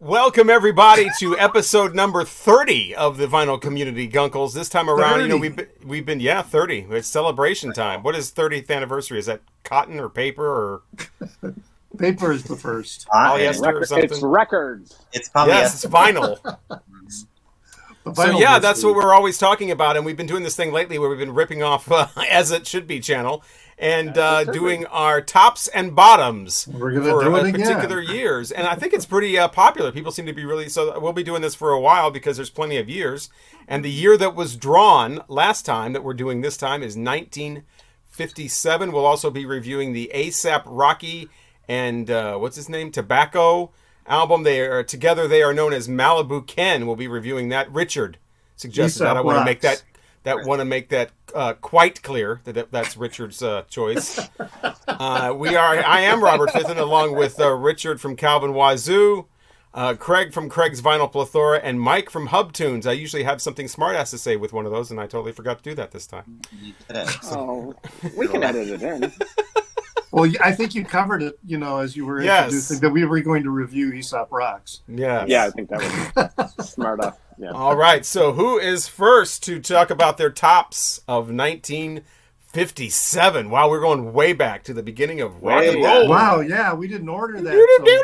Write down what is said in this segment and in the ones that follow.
Welcome everybody to episode number thirty of the Vinyl Community Guncles. This time around, 30. you know we've been, we've been yeah thirty. It's celebration time. What is thirtieth anniversary? Is that cotton or paper or? paper is the first. Polyester or something. It's records. It's polyester. Yes, it's vinyl. so yeah, that's what we're always talking about, and we've been doing this thing lately where we've been ripping off uh, as it should be channel and uh, doing our tops and bottoms We're gonna for do it particular again. years. And I think it's pretty uh, popular. People seem to be really so. We'll be doing this for a while because there's plenty of years. And the year that was drawn last time that we're doing this time is 1957. We'll also be reviewing the ASAP Rocky and uh, what's his name Tobacco album. They are together. They are known as Malibu Ken. We'll be reviewing that. Richard suggested that. I want to make that that want to make that uh, quite clear that that's Richard's uh, choice. Uh, we are. I am Robert Fitton, along with uh, Richard from Calvin Wazoo, uh, Craig from Craig's Vinyl Plethora, and Mike from Hub Tunes. I usually have something smartass to say with one of those, and I totally forgot to do that this time. Oh, we can edit it in. Well, I think you covered it, you know, as you were yes. introducing that we were going to review Aesop Rocks. Yeah. Yeah, I think that was smart enough. Yeah. All right. So, who is first to talk about their tops of 1957? Wow, we're going way back to the beginning of rock and roll. Wow, yeah, we didn't order that. So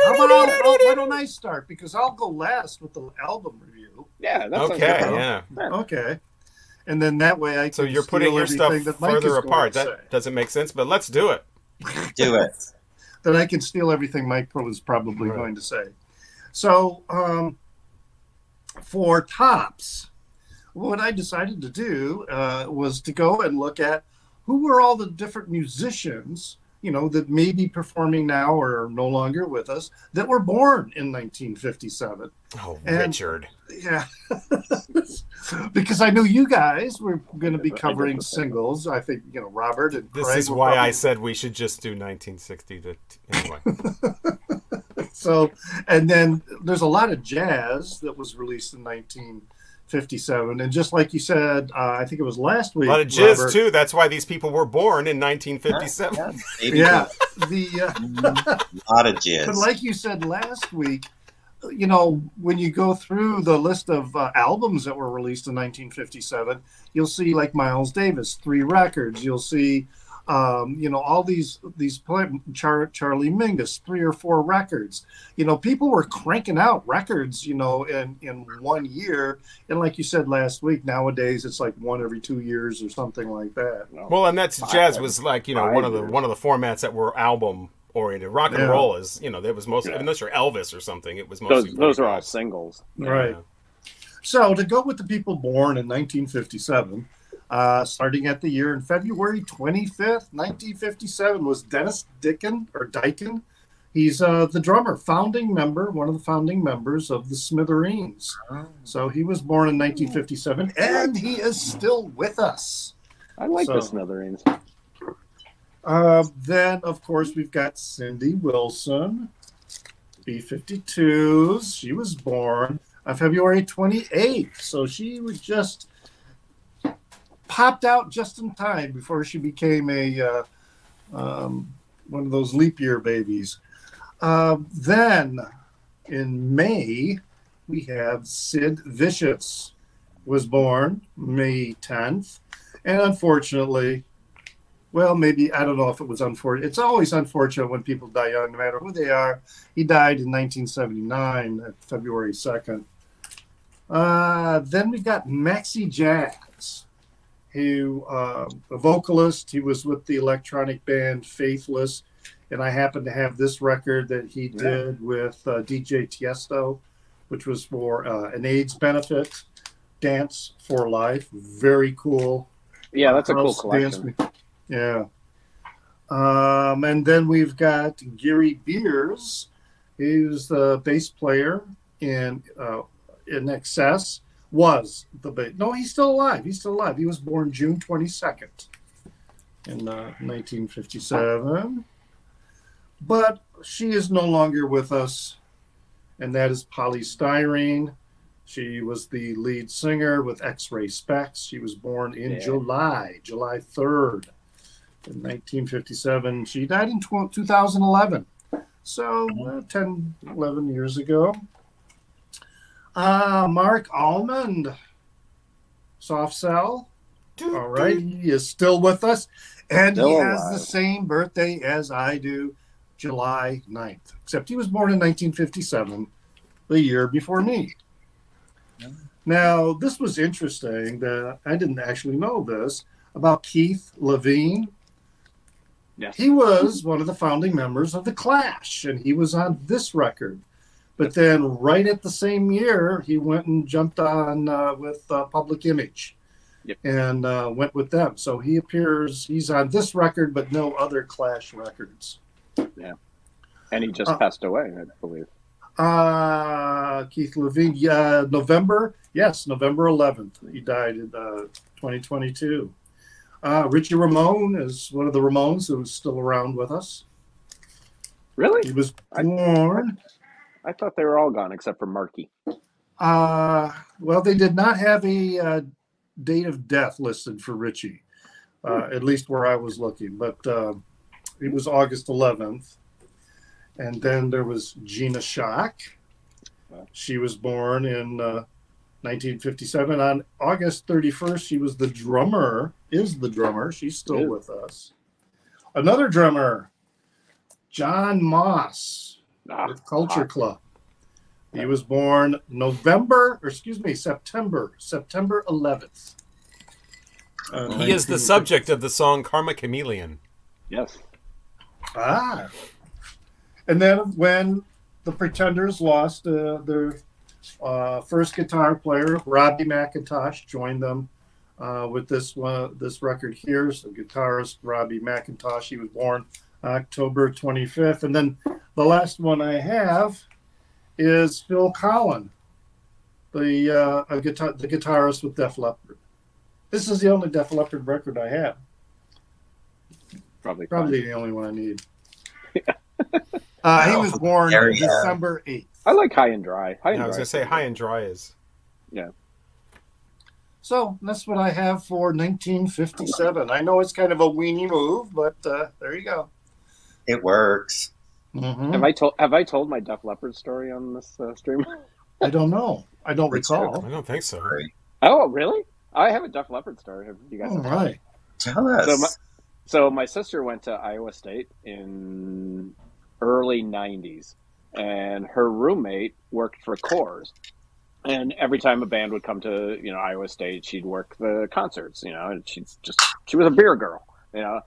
how about I'll, why don't I start? Because I'll go last with the album review. Yeah, that's okay. Yeah. Okay. And then that way I So you're putting your stuff further apart. That doesn't make sense, but let's do it. Do it. then I can steal everything Mike was probably right. going to say. So, um, for tops, what I decided to do uh, was to go and look at who were all the different musicians, you know, that may be performing now or no longer with us that were born in 1957. Oh, and, Richard. Yeah. because I knew you guys were going to be covering singles. I think, you know, Robert and This Craig is why probably... I said we should just do 1960 to anyway. so, and then there's a lot of jazz that was released in 1957, and just like you said, uh, I think it was last week. A lot of jazz Robert, too. That's why these people were born in 1957. Yeah, yeah. yeah the uh, mm-hmm. a lot of jazz. But like you said last week, you know, when you go through the list of uh, albums that were released in 1957, you'll see like Miles Davis, three records. You'll see um, you know, all these these Char- Charlie Mingus, three or four records. You know, people were cranking out records, you know, in in one year. And like you said last week, nowadays it's like one every two years or something like that. Well, and that's jazz was like you know one of the one of the formats that were album oriented. Rock and yeah. roll is you know that was mostly yeah. unless you're Elvis or something, it was mostly those, those are all singles, right? Yeah. So to go with the people born in 1957 uh, starting at the year in February 25th, 1957, was Dennis Dickin or Dykin. He's uh, the drummer, founding member, one of the founding members of the Smithereens. Oh. So he was born in 1957, and he is still with us. I like so, the Smithereens. Uh, then, of course, we've got Cindy Wilson, B52s. She was born on February 28th. So she was just popped out just in time before she became a uh, um, one of those leap year babies. Uh, then in May, we have Sid Vicious was born May 10th. And unfortunately, well, maybe I don't know if it was unfortunate. It's always unfortunate when people die young, no matter who they are. He died in 1979, at February 2nd. Uh, then we've got Maxi Jazz who uh, a vocalist. He was with the electronic band Faithless, and I happen to have this record that he did yeah. with uh, DJ Tiesto, which was for uh, an AIDS benefit, Dance for Life. Very cool. Yeah, that's a cool collection. Dance. Yeah. Um, and then we've got Gary Beers, who's the bass player in uh, INXS was the bait. No, he's still alive. He's still alive. He was born June 22nd in uh, 1957. But she is no longer with us, and that is Poly Styrene. She was the lead singer with X Ray Spex. She was born in yeah. July, July 3rd, in 1957. She died in 2011. So uh, 10, 11 years ago. Uh, Marc Almond, soft cell. All right, he is still with us, and still he has alive. the same birthday as I do, July 9th, except he was born in 1957, the year before me. Now, this was interesting that I didn't actually know this about Keith Levene. Yes. He was one of the founding members of The Clash, and he was on this record. But then, right at the same year, he went and jumped on uh, with uh, Public Image yep. and uh, went with them. So he appears, he's on this record, but no other Clash records. Yeah. And he just uh, passed away, I believe. Uh, Keith Levene, yeah, November, yes, November 11th. He died in uh, 2022. Uh, Richie Ramone is one of the Ramones who's still around with us. Really? He was born. I, I thought they were all gone except for Marky. Uh, well, they did not have a uh, date of death listed for Richie, uh, hmm. at least where I was looking. But uh, it was August 11th. And then there was Gina Schock. She was born in uh, 1957. On August 31st, she was the drummer, is the drummer. She's still yeah. with us. Another drummer, Jon Moss ah, with Culture hot. Club. He was born November, or excuse me, September, September 11th. Uh, he is the subject of the song Karma Chameleon. Yes. Ah. And then when the Pretenders lost uh, their uh, first guitar player, Robbie McIntosh, joined them uh, with this one, this record here. So guitarist Robbie McIntosh, he was born October 25th. And then the last one I have is Phil Collen, the uh, guitar, the guitarist with Def Leppard. This is the only Def Leppard record I have. Probably, probably fine. the only one I need. Uh, he was born December 8th. I like High and Dry. High and yeah, I was going to say High and Dry is. Yeah. So that's what I have for 1957. I know it's kind of a weenie move, but uh, there you go. It works. Mm-hmm. Have I told Have I told my Def Leppard story on this uh, stream? I don't know. I don't recall. I don't think so. Oh, really? I have a Def Leppard story. Have you guys? All right. Tell us. So my, so my sister went to Iowa State in early 90s and her roommate worked for Coors and every time a band would come to you know Iowa State she'd work the concerts you know and she just she was a beer girl you know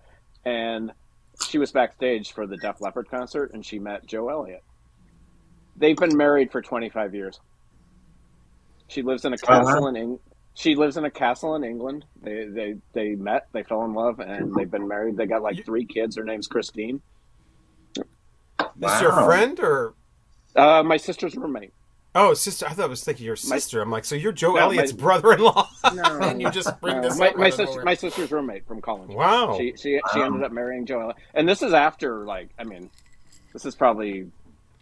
and she was backstage for the Def Leppard concert and she met Joe Elliott they've been married for 25 years she lives in a castle uh-huh. in England she lives in a castle in England. They they they met, they fell in love, and they've been married. They got like three kids. Her name's Christine. Wow. Is your friend or? Uh, my sister's roommate. Oh, sister! I thought I was thinking your sister. My, I'm like, so you're Joe no, Elliott's my, brother-in-law, no, and you just bring no, this my, up. My, sister, my sister's roommate from college. Wow. She she, she ended up marrying Joe Elliott, and this is after like I mean, this is probably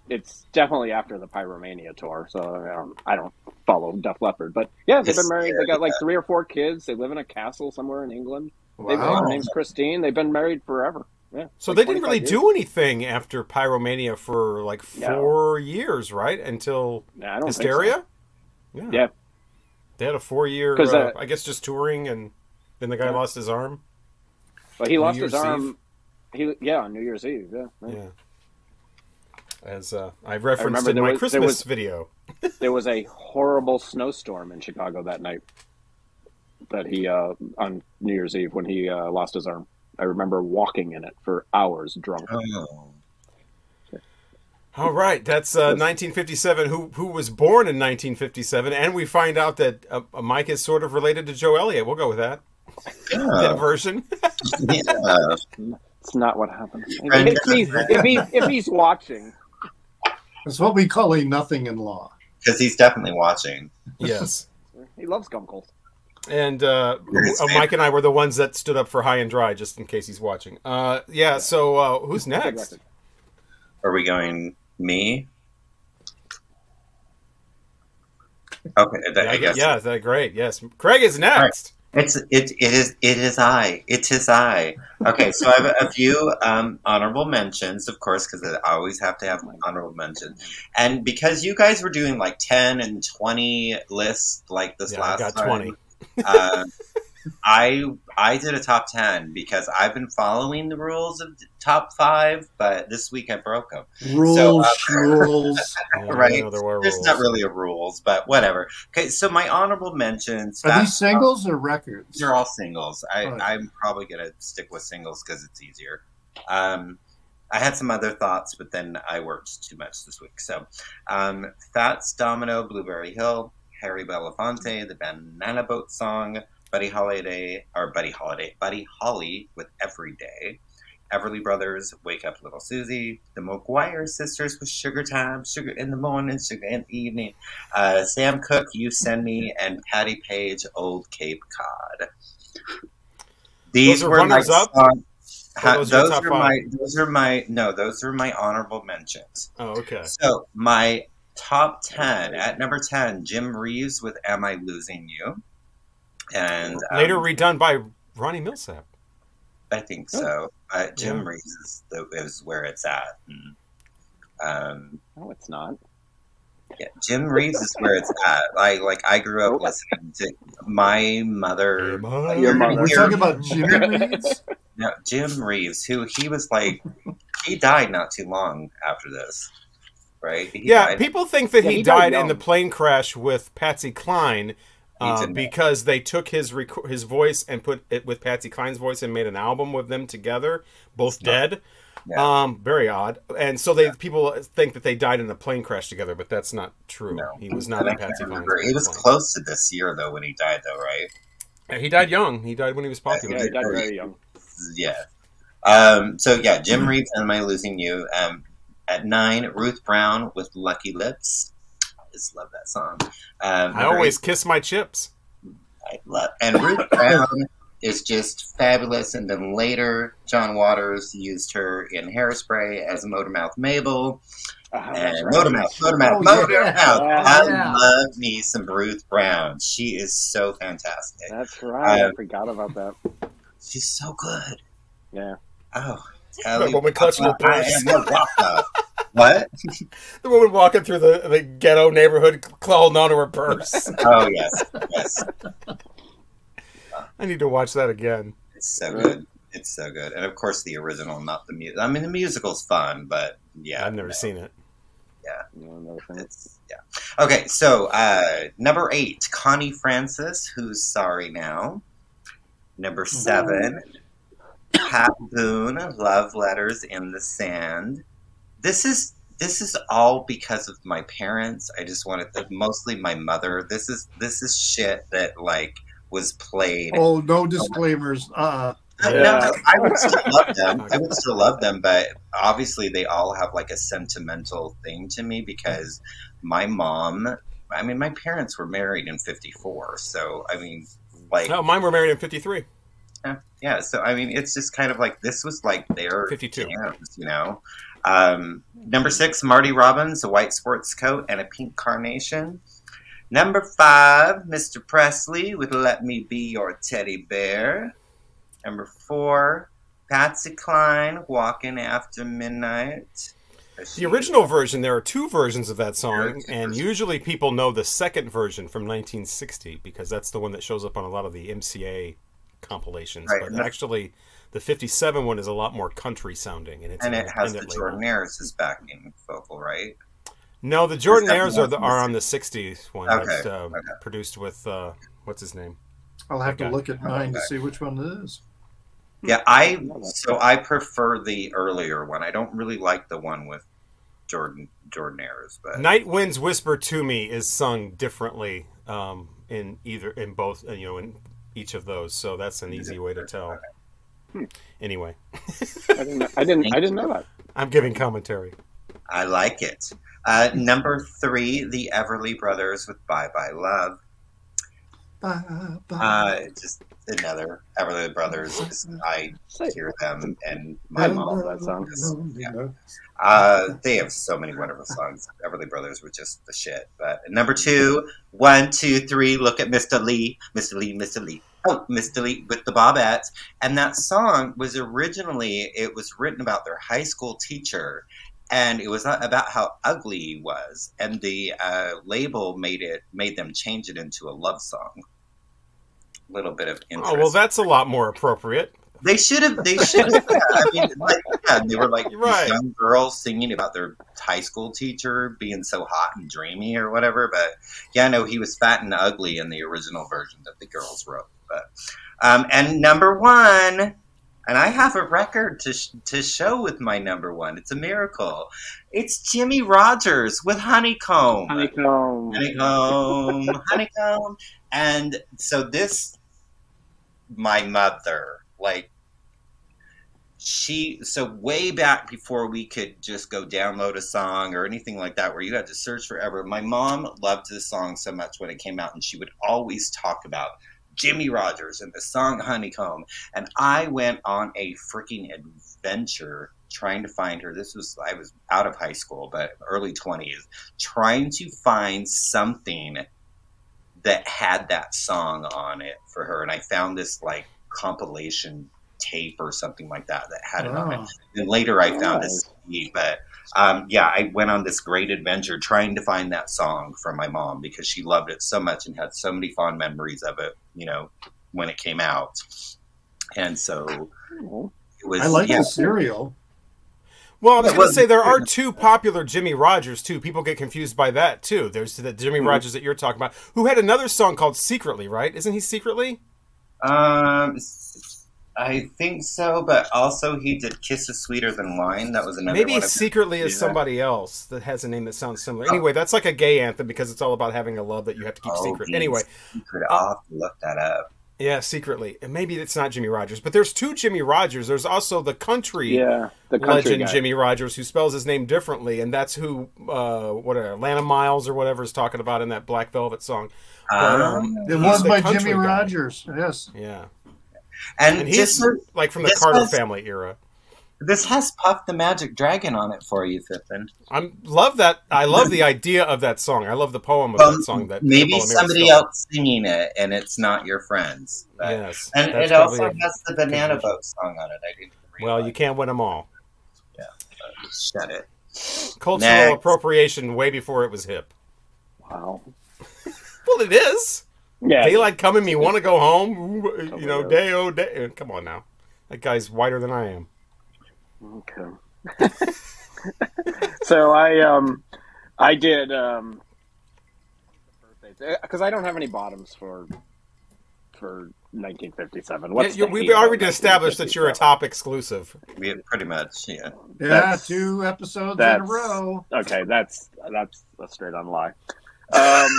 it's definitely after the Pyromania tour. So I don't, I don't follow Def Leppard, but yeah, they've been married. They got like three or four kids. They live in a castle somewhere in England. Wow. Her name's Christine. They've been married forever. Yeah, so like they didn't really years. do anything after Pyromania for like four no. years, right? Until Hysteria. So. Yeah. yeah. They had a four-year, uh, uh, I guess, just touring, and then the guy yeah. lost his arm. But he New lost Year's his arm. Eve. He yeah, on New Year's Eve. Yeah. Yeah. As uh, I referenced I in my was, Christmas was, video. there was a horrible snowstorm in Chicago that night. That he uh, on New Year's Eve when he uh, lost his arm. I remember walking in it for hours drunk. Oh. All right, that's uh, 1957. Who who was born in 1957, and we find out that uh, Mike is sort of related to Joe Elliott. We'll go with that. Yeah. That version. yeah. It's not what happened. If he's, if, he's, if he's watching, it's what we call a nothing in law. Because he's definitely watching. Yes. he loves Gunkel. And uh, uh, Mike and I were the ones that stood up for High and Dry, just in case he's watching. Uh, yeah. So uh, who's next? Are we going me? Okay. That, yeah, I guess. Yeah. That great. Yes. Craig is next. It's it it is it is I. It is I. Okay, so I have a few um, honorable mentions, of course, because I always have to have my honorable mentions. And because you guys were doing like ten and twenty lists like this Yeah, I last got time, 20. Uh, I I did a top ten because I've been following the rules of the top five, but this week I broke them. Rules, So, uh, rules. Right. I there were There's rules. not really a rules, but whatever. Okay, so my honorable mentions. Are Fat- these singles or records? They're all singles. I, Right. I'm probably gonna stick with singles because it's easier. Um, I had some other thoughts, but then I worked too much this week. So, um, Fats Domino, Blueberry Hill, Harry Belafonte, the Banana Boat Song, Buddy Holiday, or Buddy Holiday, Buddy Holly with Every Day, Everly Brothers, Wake Up Little Susie, the McGuire Sisters with Sugar Time, Sugar in the Morning, Sugar in the Evening, uh, Sam Cooke, You Send Me, and Patti Page, Old Cape Cod. These Those were my up? songs- Ha- those are those top are my those are my no those are my honorable mentions. Oh, okay. So my top ten at number ten, Jim Reeves with "Am I Losing You," and um, Later redone by Ronnie Milsap. I think so. Uh, Jim Yeah. Reeves is, the, is where it's at. And, um, No, it's not. yeah, Jim Reeves is where it's at. Like like I grew up listening to my mother. Your mother. We're talking about Jim Reeves. No, Jim Reeves, who he was like, he died not too long after this, right? He Yeah, died- people think that Yeah, he, he died died in the plane crash with Patsy Cline uh, because they took his rec- his voice and put it with Patsy Cline's voice and made an album with them together, both dead. Yeah. Um, very odd. And so they people think that they died in a plane crash together, but that's not true. No. He was not in Patsy Cline's He was plane. close to this year though when he died though, right? Yeah, he died young. He died when he was popular. Yeah, he died very young. Yeah. Um, so yeah, Jim Reeves and Am I Losing You? Um, at nine, Ruth Brown with Lucky Lips. I just love that song. Um, I always kiss my chips. I love, and Ruth Brown is just fabulous. And then later, John Waters used her in Hairspray as a Motormouth Maybelle. Ah, And that's right. Motormouth, Motormouth, Oh, Motormouth. yeah. I Yeah. love me some Ruth Brown. She is so fantastic. That's right. Um, I forgot about that. She's so good. Yeah. Oh, The woman clutching her I purse. am. What? The woman walking through the, the ghetto neighborhood, holding onto her purse. Oh yes, yes. I need to watch that again. It's so good. It's so good. And of course, the original, not the music. I mean, the musical's fun, but yeah, I've never no, seen it. No, no. It's yeah. Okay, so uh, number eight, Connie Francis, who's sorry now. Number seven, Pat Boone, Love Letters in the Sand. This is this is all because of my parents. I just wanted to, mostly my mother. This is this is shit that like was played Oh, no disclaimers. Uh, Uh, Yeah. No, no, I would still love them. I would still love them, but obviously they all have like a sentimental thing to me because my mom. I mean, my parents were married in '54, so I mean, like, No, mine were married in 53. Yeah. So I mean, it's just kind of like this was like their 52. jams, you know. Um, number six, Marty Robbins, a white sports coat and a pink carnation. Number five, Mr. Presley with "Let Me Be Your Teddy Bear." Number four, Patsy Cline, "Walking After Midnight." The original version, there are two versions of that song, and usually people know the second version from 1960 because that's the one that shows up on a lot of the MCA compilations. Right, But and actually, the 57 one is a lot more country sounding, and it's and it has the independent label. Jordanaires as backing vocal, right? No, the Jordanaires Is that are, the, are on the 60s one. Okay, That's uh, okay. produced with, uh, what's his name? I'll have to Okay. look at mine to Okay. see which one it is. Yeah, I so I prefer the earlier one. I don't really like the one with Jordan Jordan Jordanaires, but Night Winds Whisper to Me is sung differently um, in either, in both, you know, in each of those. So that's an easy way to tell. Anyway, I didn't. I didn't. I didn't know that. I'm giving commentary. I like it. Uh, number three, the Everly Brothers with "Bye Bye Love." Bye, bye. Uh, just another Everly Brothers. just- I hear them, and my mom. love that song. Yeah. Uh, they have so many wonderful songs. Everly Brothers were just the shit. But number two, one, two, three. Look at Mr. Lee, Mr. Lee, Mr. Lee. Oh, Miss Delete with the Bobbettes. And that song was originally, it was written about their high school teacher. And it was about how ugly he was. And the uh, label made it, made them change it into a love song. A little bit of interest. Oh well, that's a lot more appropriate. They should have. They should have. Yeah, I mean, like, yeah, they were like Right. young girls singing about their high school teacher being so hot and dreamy or whatever. But yeah, no, he was fat and ugly in the original version that the girls wrote. But um, and number one, and I have a record to sh- to show with my number one. It's a miracle. It's Jimmy Rogers with Honeycomb Honeycomb. honeycomb, honeycomb. And so this, my mother, like, she, so way back before we could just go download a song or anything like that, where you had to search forever, my mom loved this song so much when it came out, and she would always talk about Jimmy Rogers and the song Honeycomb. And I went on a freaking adventure trying to find her. This was, I was out of high school, but early 20s, trying to find something that had that song on it for her. And I found this like compilation tape or something like that that had it on it. Oh. And later I found this CD, but um, yeah, I went on this great adventure trying to find that song from my mom because she loved it so much and had so many fond memories of it, you know, when it came out. And so it was. I like yeah, the cereal. Well, I was going to say there are two popular Jimmy Rogers too. People get confused by that too. There's the Jimmy Mhm. Rogers that you're talking about, who had another song called "Secretly," right? Isn't he secretly? Um, I think so, but also he did "Kisses Sweeter Than Wine." That was another Maybe. Secretly is somebody else that has a name that sounds similar. Oh. Anyway, that's like a gay anthem because it's all about having a love that you have to keep Oh, secret. geez. Anyway, Secret. I'll have to look that up. Yeah, secretly, and maybe it's not Jimmy Rogers, but there's two Jimmy Rogers. There's also the country Yeah, the country legend guy. Jimmy Rogers, who spells his name differently, and that's who uh, what uh, Atlanta Miles or whatever is talking about in that Black Velvet song. But, um, It was by Jimmy guy. Rogers. Yes. Yeah, and and just he's like from the Carter was- family era. This has Puff the Magic Dragon on it for you, Pippin. I love that. I love the idea of that song. I love the poem of Well, that um, song. That maybe somebody stole. else singing it, and it's not your friends. But- Yes, And it also a- has the Banana Boat song on it. I didn't. well, you can't win them all. Yeah, shut it. Cultural Next. appropriation way before it was hip. Wow. Well, it is. Yeah. Daylight coming, me want to go home. Ooh, You know, day oh day. Come on now, that guy's whiter than I am. Okay. so I um I did um because I don't have any bottoms for for 1957. What's Yeah, we've already established that you're a top exclusive. We had pretty much, yeah. Yeah, That's- two episodes in a row. Okay, that's that's a straight on lie. Um,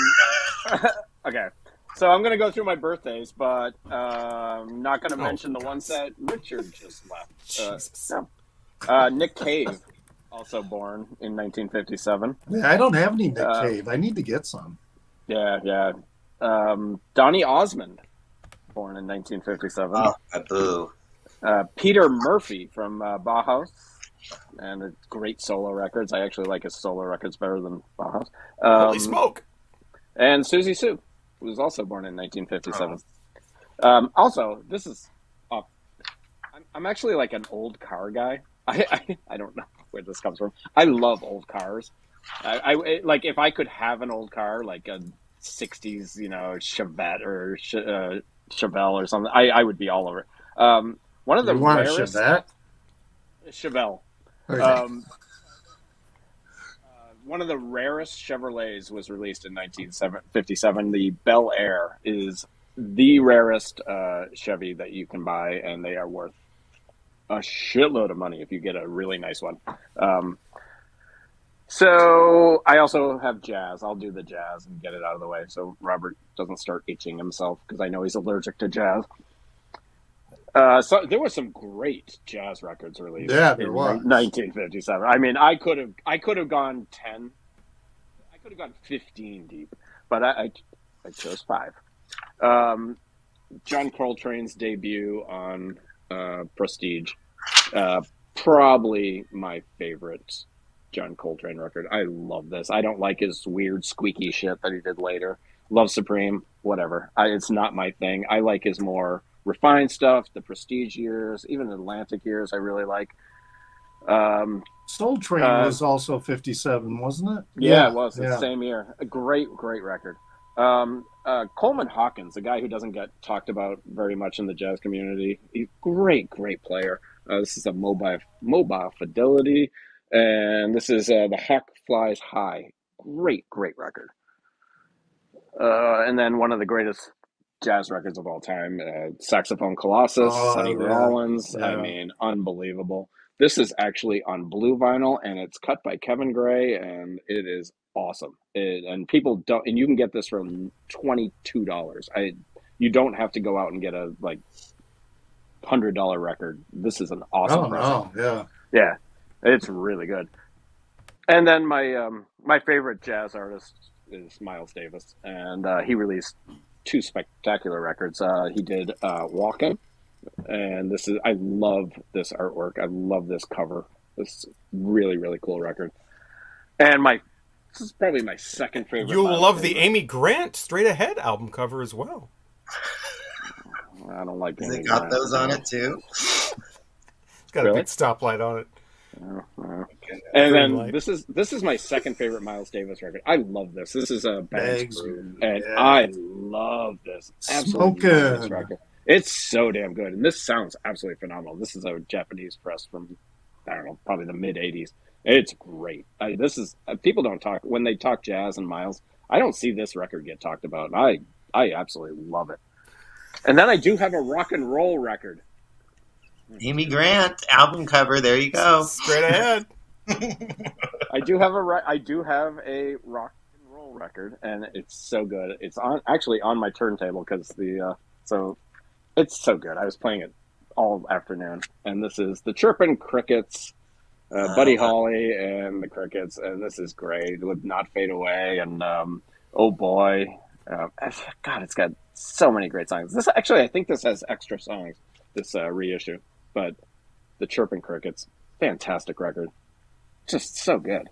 okay, so I'm gonna go through my birthdays, but um, I'm not gonna Oh, mention the ones that Richard just left. Uh, no. Uh, Nick Cave, also born in 1957. Yeah, I don't have any Nick Uh, Cave. I need to get some. Yeah, yeah. Um, Donny Osmond, born in 1957. Oh, boo. Uh, Peter Murphy from uh, Bauhaus, and great solo records. I actually like his solo records better than Bauhaus. Holy Um, smoke! and Siouxsie Sioux, who was also born in 1957. Um, also, this is, uh, I'm, I'm actually like an old car guy. I, I I don't know where this comes from. I love old cars. I, I it- like if I could have an old car like a 60s, you know, Chevette or uh, Chevelle or something. I, I would be all over. Um, one of the You want a rarest Chevette? Chevelle. Okay. Um, uh, one of the rarest Chevrolets was released in 1957. The Bel Air is the rarest uh, Chevy that you can buy, and they are worth a shitload of money if you get a really nice one. Um, so I also have jazz. I'll do the jazz and get it out of the way so Robert doesn't start itching himself because I know he's allergic to jazz. Uh, so there were some great jazz records released. Yeah, there in was. 1957. I mean, I could have, I could have gone ten. I could have gone fifteen deep, but I, I, I chose five. Um, John Coltrane's debut on uh, Prestige, uh, probably my favorite John Coltrane record. I love this. I don't like his weird squeaky shit that he did later. Love Supreme, whatever. I, it's not my thing. I like his more refined stuff, the Prestige years, even Atlantic years. I really like. Um, Soul Train Uh, was also 57, wasn't it? yeah, it was the yeah. same year. A great, great record. Um, uh, Coleman Hawkins, a guy who doesn't get talked about very much in the jazz community. He's a great, great player. Uh, this is a mobile mobile fidelity, and this is uh, the Hawk Flies High. Great, great record. Uh, and then one of the greatest jazz records of all time, uh, Saxophone Colossus, Oh, Sonny yeah. Rollins. I mean, unbelievable. This is actually on blue vinyl, and it's cut by Kevin Gray, and it is awesome. It, and people don't, and you can get this for twenty two dollars. I, you don't have to go out and get a like hundred dollar record. This is an awesome Oh, no. Yeah. Yeah, it's really good. And then my um, my favorite jazz artist is Miles Davis, and uh, he released two spectacular records. Uh, he did uh, "Walking," and this is I love this artwork. I love this cover. This is really really cool record. And my this is probably my second favorite. You'll Miles love the Amy Grant Straight Ahead album cover as well. I don't like. Has Amy it got Grant. those on it too? It's got a big stoplight on it. Yeah, yeah. Okay. And then light. this is this is my second favorite Miles Davis record. I love this. This is a Bags Bags Groove, Groove, and yeah. I love this. Absolutely love this record. It's so damn good, and this sounds absolutely phenomenal. This is a Japanese press from I don't know, probably the mid '80s. It's great. I, this is uh, people don't talk when they talk jazz and Miles. I don't see this record get talked about. And I I absolutely love it. And then I do have a rock and roll record. Amy Grant album cover. There you go. Straight ahead. I do have a re- I do have a rock and roll record, and it's so good. It's on actually on my turntable because the uh, so it's so good. I was playing it all afternoon, and this is the chirping Crickets, uh, Buddy Uh-huh. Holly, and the Crickets, and this is great. It would not fade away, and um, oh boy, uh, God, it's got so many great songs. This actually, I think this has extra songs. This uh, reissue, but the chirping Crickets, fantastic record just so good.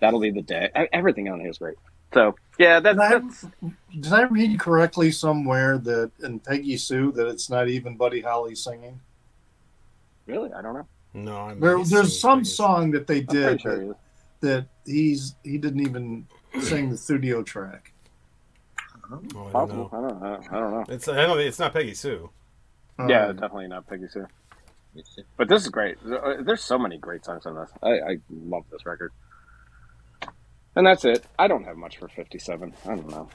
That'll be the day. Everything on here is great. So yeah, that, Did I, that's did I read correctly somewhere that in Peggy Sue that it's not even Buddy Holly singing? really I don't know. No, I'm There, there's some things. song that they did sure that, he that he's he didn't even sing the studio track. Oh, I don't know. I don't know. I don't know. It's I don't. It's not Peggy Sue. Yeah, definitely not Peggy Sue. But this is great. Uh, there's so many great songs on this. I, I love this record. And that's it. I don't have much for 57. I don't know.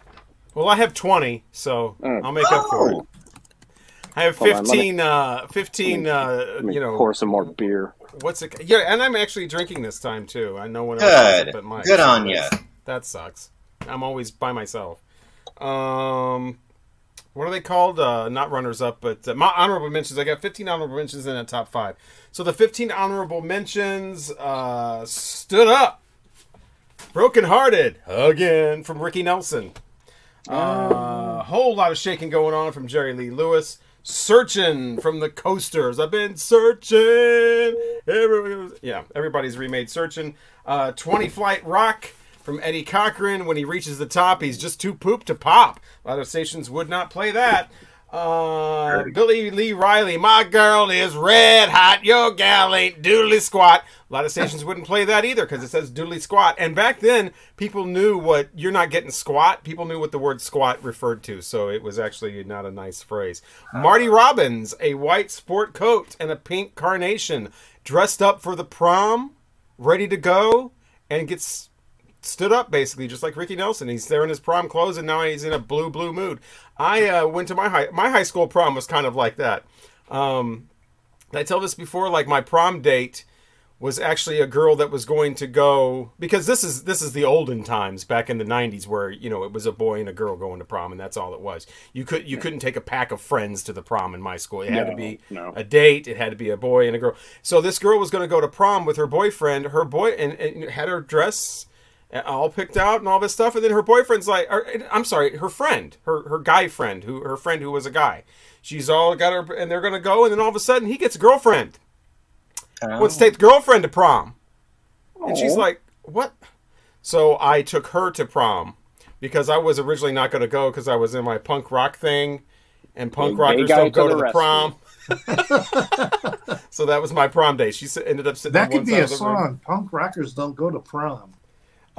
Well, I have 20, so Mm. I'll make up for it. Oh, I have Hold on, me- 15. uh, 15. Uh, you know, pour some more beer. what's it? Yeah, and I'm actually drinking this time too. I know one else has it Good. but Mike. Good on that's- ya. That sucks. I'm always by myself. Um, what are they called? Uh, not runners up, but uh, my honorable mentions. I got 15 honorable mentions in a top five. So the 15 honorable mentions uh, stood up. Broken hearted again from Ricky Nelson. A whole lot of shaking going on from Jerry Lee Lewis. Searching from the coasters. I've been searching. Yeah, everybody's remade Searching. Uh, 20 Flight Rock from Eddie Cochran. When he reaches the top, he's just too poop to pop. A lot of stations would not play that. Uh, Billy Lee Riley, my girl is red hot. Your gal ain't doodly squat. A lot of stations wouldn't play that either because it says doodly squat. And back then, people knew what you're not getting squat. People knew what the word squat referred to, so it was actually not a nice phrase. Marty Robbins, a white sport coat and a pink carnation, dressed up for the prom, ready to go, and gets stood up basically just like Ricky Nelson. He's there in his prom clothes and now he's in a blue blue mood. I uh, went to my high my high school prom was kind of like that. Um, did I tell this before? Like my prom date was actually a girl that was going to go because this is this is the olden times back in the 90s where you know it was a boy and a girl going to prom and that's all it was you could you couldn't take a pack of friends to the prom in my school it had to be no. a date it had to be a boy and a girl so this girl was going to go to prom with her boyfriend her boy and, and had her dress all picked out and all this stuff and then her boyfriend's like or, i'm sorry her friend her her guy friend who her friend who was a guy she's all got her and they're going to go and then all of a sudden he gets a girlfriend Oh. let's take the girlfriend to prom and she's like what so i took her to prom because I was originally not going to go because I was in my punk rock thing, and punk Gay rockers guy don't go to to the the prom. so that was my prom day. She ended up sitting. That on could one be side a of the room. song. Punk rockers don't go to prom.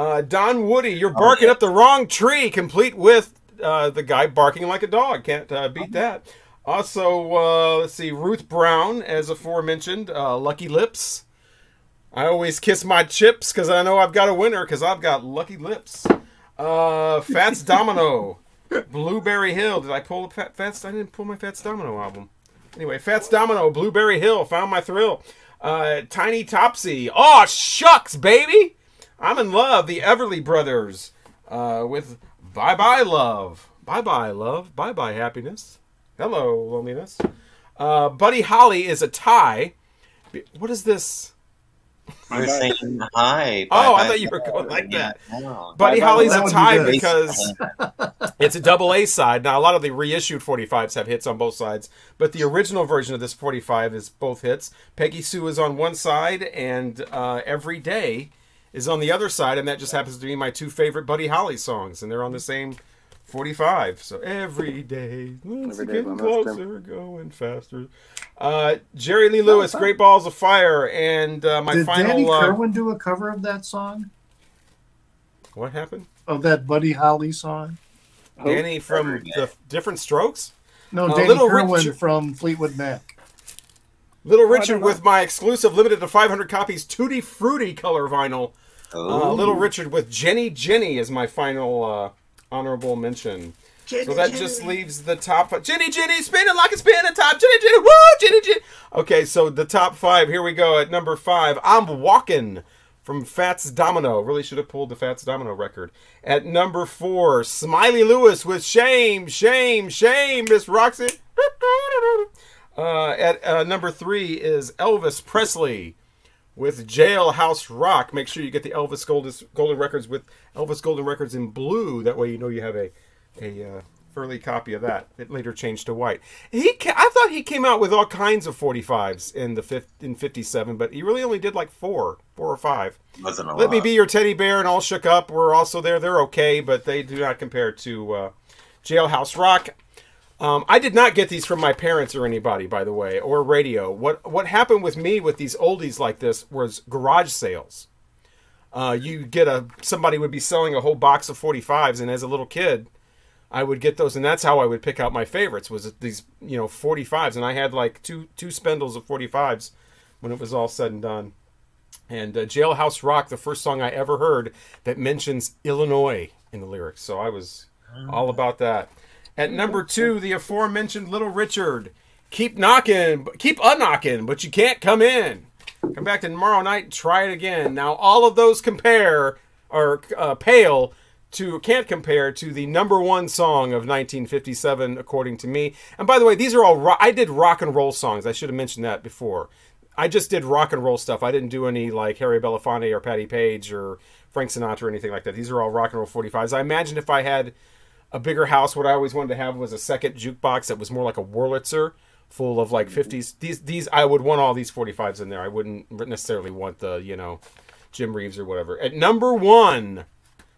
Uh, Don Woody, you're barking yeah. up the wrong tree, complete with uh, the guy barking like a dog. Can't uh, beat that. Also, uh, let's see, Ruth Brown, as aforementioned, uh, Lucky Lips. I always kiss my chips because I know I've got a winner because I've got lucky lips. Uh, Fats Domino, Blueberry Hill. Did I pull the Fat, Fats? I didn't pull my Fats Domino album. Anyway, Fats Domino, Blueberry Hill, found my thrill. Uh, Tiny Topsy. Oh shucks, baby. I'm in love. The Everly Brothers uh, with Bye Bye Love. Bye Bye Love. Bye Bye Happiness. Hello, loneliness. Uh, Buddy Holly is a tie. What is this? We're saying hi. Oh, I bye-bye. thought you were going like that. No. Buddy Bye Bye Holly's a be tie because it's a double A side. Now, a lot of the reissued 45s have hits on both sides, but the original version of this 45 is both hits. Peggy Sue is on one side, and uh, Every Day is on the other side, and that just happens to be my two favorite Buddy Holly songs, and they're on the same 45. So every day, it's Every day getting going closer, going faster. Uh, Jerry Lee Lewis, Great Balls of Fire, and uh, my Did final. Danny uh, Kirwan do a cover of that song? what happened? Of that Buddy Holly song? Danny from the Diff'rent Strokes. No, Uh, Danny Little Kirwan Richard- from Fleetwood Mac. Little Richard don't with my exclusive limited to 500 copies Tutti Frutti color vinyl. Uh, Oh, Little Richard with Jenny Jenny is my final uh, honorable mention. so that just leaves the top five. Jenny Jenny spinning like a spinning top. Jenny Jenny, woo, Jenny Jenny. Okay, so the top five. Here we go at number five. I'm walking from Fats Domino. Really should have pulled the Fats Domino record. At number four, Smiley Lewis with Shame, Shame, Shame, Miss Roxy. Uh, at uh, number three is Elvis Presley with Jailhouse Rock. Make sure you get the Elvis Golden, Golden Records with Elvis Golden Records in blue. That way you know you have a a uh, early copy of that. It later changed to white. He I thought he came out with all kinds of 45s in the fifth, in 57, but he really only did like four, four or five. wasn't a Let lot. me be your teddy bear and all shook up. We're also there. They're okay, but they do not compare to uh, Jailhouse Rock. Um, I did not get these from my parents or anybody, by the way, or radio. What what happened with me with these oldies like this was garage sales. Uh, you get a somebody would be selling a whole box of 45s, and as a little kid, I would get those, and that's how I would pick out my favorites. Was these you know 45s, and I had like two two spindles of 45s when it was all said and done. And uh, Jailhouse Rock, the first song I ever heard that mentions Illinois in the lyrics. So I was all about that. At number two, the aforementioned Little Richard. Keep knocking, but- keep a knocking, but you can't come in. Come back tomorrow night and try it again. Now, all of those compare or uh, pale to can't compare to the number one song of 1957, according to me. And by the way, these are all ro- I did rock and roll songs. I should have mentioned that before. I just did rock and roll stuff. I didn't do any like Harry Belafonte or Patti Page or Frank Sinatra or anything like that. These are all rock and roll 45s. I imagine if I had a bigger house, what I always wanted to have was a second jukebox that was more like a Wurlitzer, full of like 50s. These these I would want all these 45s in there. I wouldn't necessarily want the you know Jim Reeves or whatever. At number one,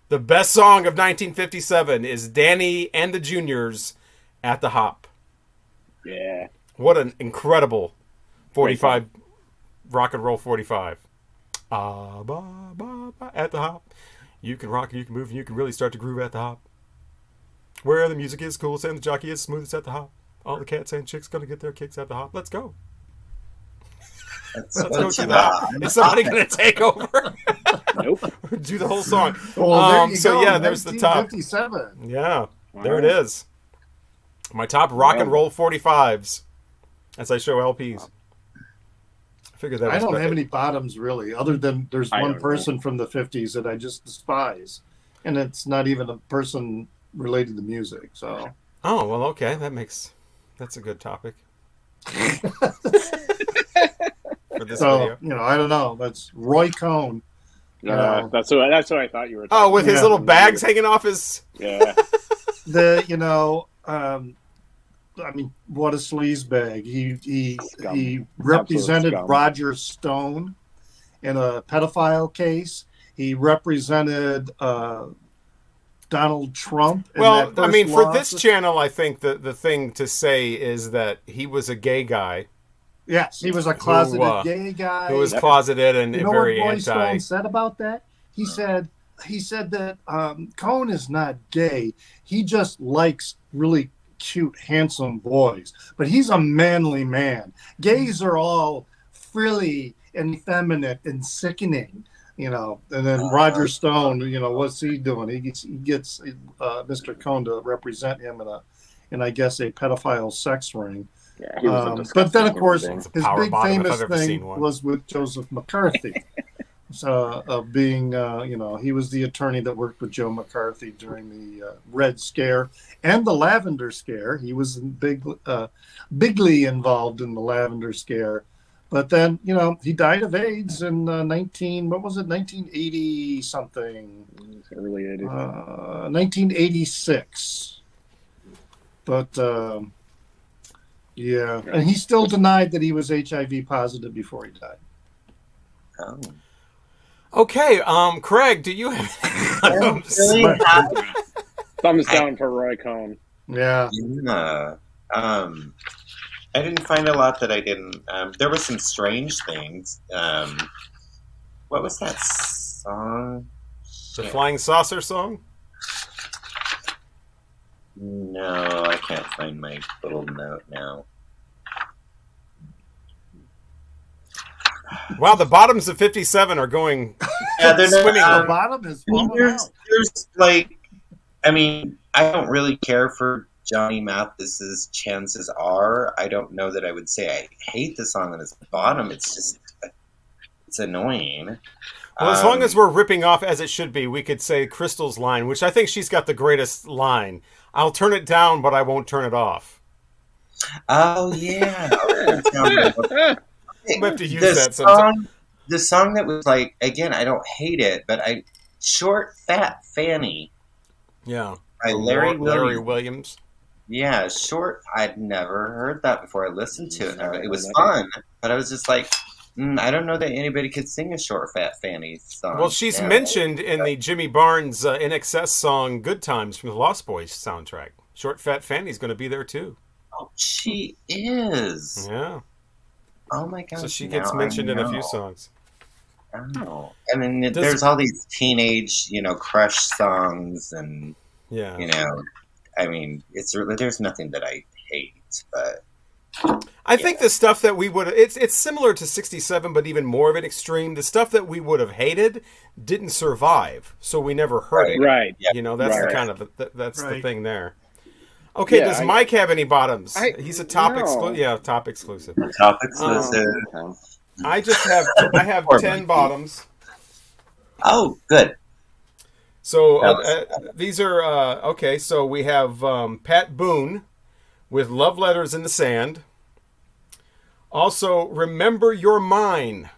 the best song of 1957 is Danny and the Juniors at the Hop. Yeah. What an incredible 45 rock and roll 45. Ah, ba, ba, ba, at the hop. You can rock and you can move and you can really start to groove at the hop. Where the music is cool and the jockey is smooth, it's at the hop. All the cats and chicks gonna get their kicks at the hop. Let's go. Let's, Let's go let's to rock. that. Is somebody gonna take over? Nope. Do the whole song. Well, there Um, you so go. yeah, there's the top. 1957. Yeah, there it is. My top rock and roll 45s as I show LPs. I figured that I don't better. have any bottoms really, other than there's I one don't know. person from the 50s that I just despise. And it's not even a person related to music. So Oh well, okay, that makes that's a good topic for this so video. you know, I don't know. That's Roy Cohn. Uh, Yeah. that's what that's what I thought you were. Oh, with his Yeah. little bags hanging off his. Yeah. The you know, um I mean, what a sleaze bag. He he Scum. he represented. Roger Stone in a pedophile case. He represented uh, Donald Trump. in Well, that I first mean, for this channel, I think the the thing to say is that he was a gay guy yes, he was a closeted uh, gay guy. who was closeted and you know very what Roy anti. Stone said about that? He said he said that um, Cohn is not gay. He just likes really cute, handsome boys. But he's a manly man. Gays are all frilly and effeminate and sickening. You know, and then Roger Stone, you know, what's he doing? He gets, he gets uh, Mr. Cohn to represent him in a, in I guess a pedophile sex ring. Yeah, he was Um, but then, of course, being. It's a his big famous I've ever seen thing was with Joseph McCarthy. so, of being, uh, you know, he was the attorney that worked with Joe McCarthy during the uh, Red Scare and the Lavender Scare. He was big, uh, bigly involved in the Lavender Scare. But then, you know, he died of AIDS in uh, 19, what was it, 1980 something, early 80s. uh, 1986. But, um, yeah, and he still denied that he was HIV positive before he died. Oh. Okay, um, Craig, do you have? Really. Thumbs down for Roy Cohn. Yeah. Yeah. Um, I didn't find a lot that I didn't. Um, there were some strange things. Um, what was that song? the Shit. Flying Saucer song? No, I can't find my little note now. Wow, the bottoms of fifty-seven are going. Yeah, they're not, Swimming the um, bottom is falling there's, out. there's like, I mean, I don't really care for Johnny Mathis's Chances Are. I don't know that I would say I hate the song on its bottom. It's just, it's annoying. Well, as long Um, as we're ripping off as it should be, we could say Crystal's line, which I think she's got the greatest line. I'll turn it down, but I won't turn it off. Oh yeah. We have to use the that sometime. song, the song that was like again, I don't hate it, but I short fat Fanny Yeah, by Larry Larry Williams. Williams. Yeah, short. I'd never heard that before. I listened to it. and It was fun, but I was just like, mm, I don't know that anybody could sing a short fat Fanny song. Well, she's Yeah. mentioned in the Jimmy Barnes uh, INXS song "Good Times" from the Lost Boys soundtrack. Short Fat Fanny's going to be there too. Oh, she is. Yeah, Oh my god. so she gets mentioned in a few songs. Oh. I mean, Does- there's all these teenage, you know, crush songs, and Yeah, you know, I mean, it's really there's nothing that I hate, but I think the stuff that we would it's it's similar to 67 but even more of an extreme. The stuff that we would have hated didn't survive, so we never heard it. Right. Yeah. You know, that's the kind of the, th- that's the thing there. Okay, Yeah, does I- Mike have any bottoms? I- He's a top no. exclusive. Yeah, top exclusive. top Um, exclusive. Okay. I just have I have 10 Mikey. bottoms. oh, good. So uh, uh, these are uh, okay. So we have um, Pat Boone with "Love Letters in the Sand." Also, "Remember You're Mine"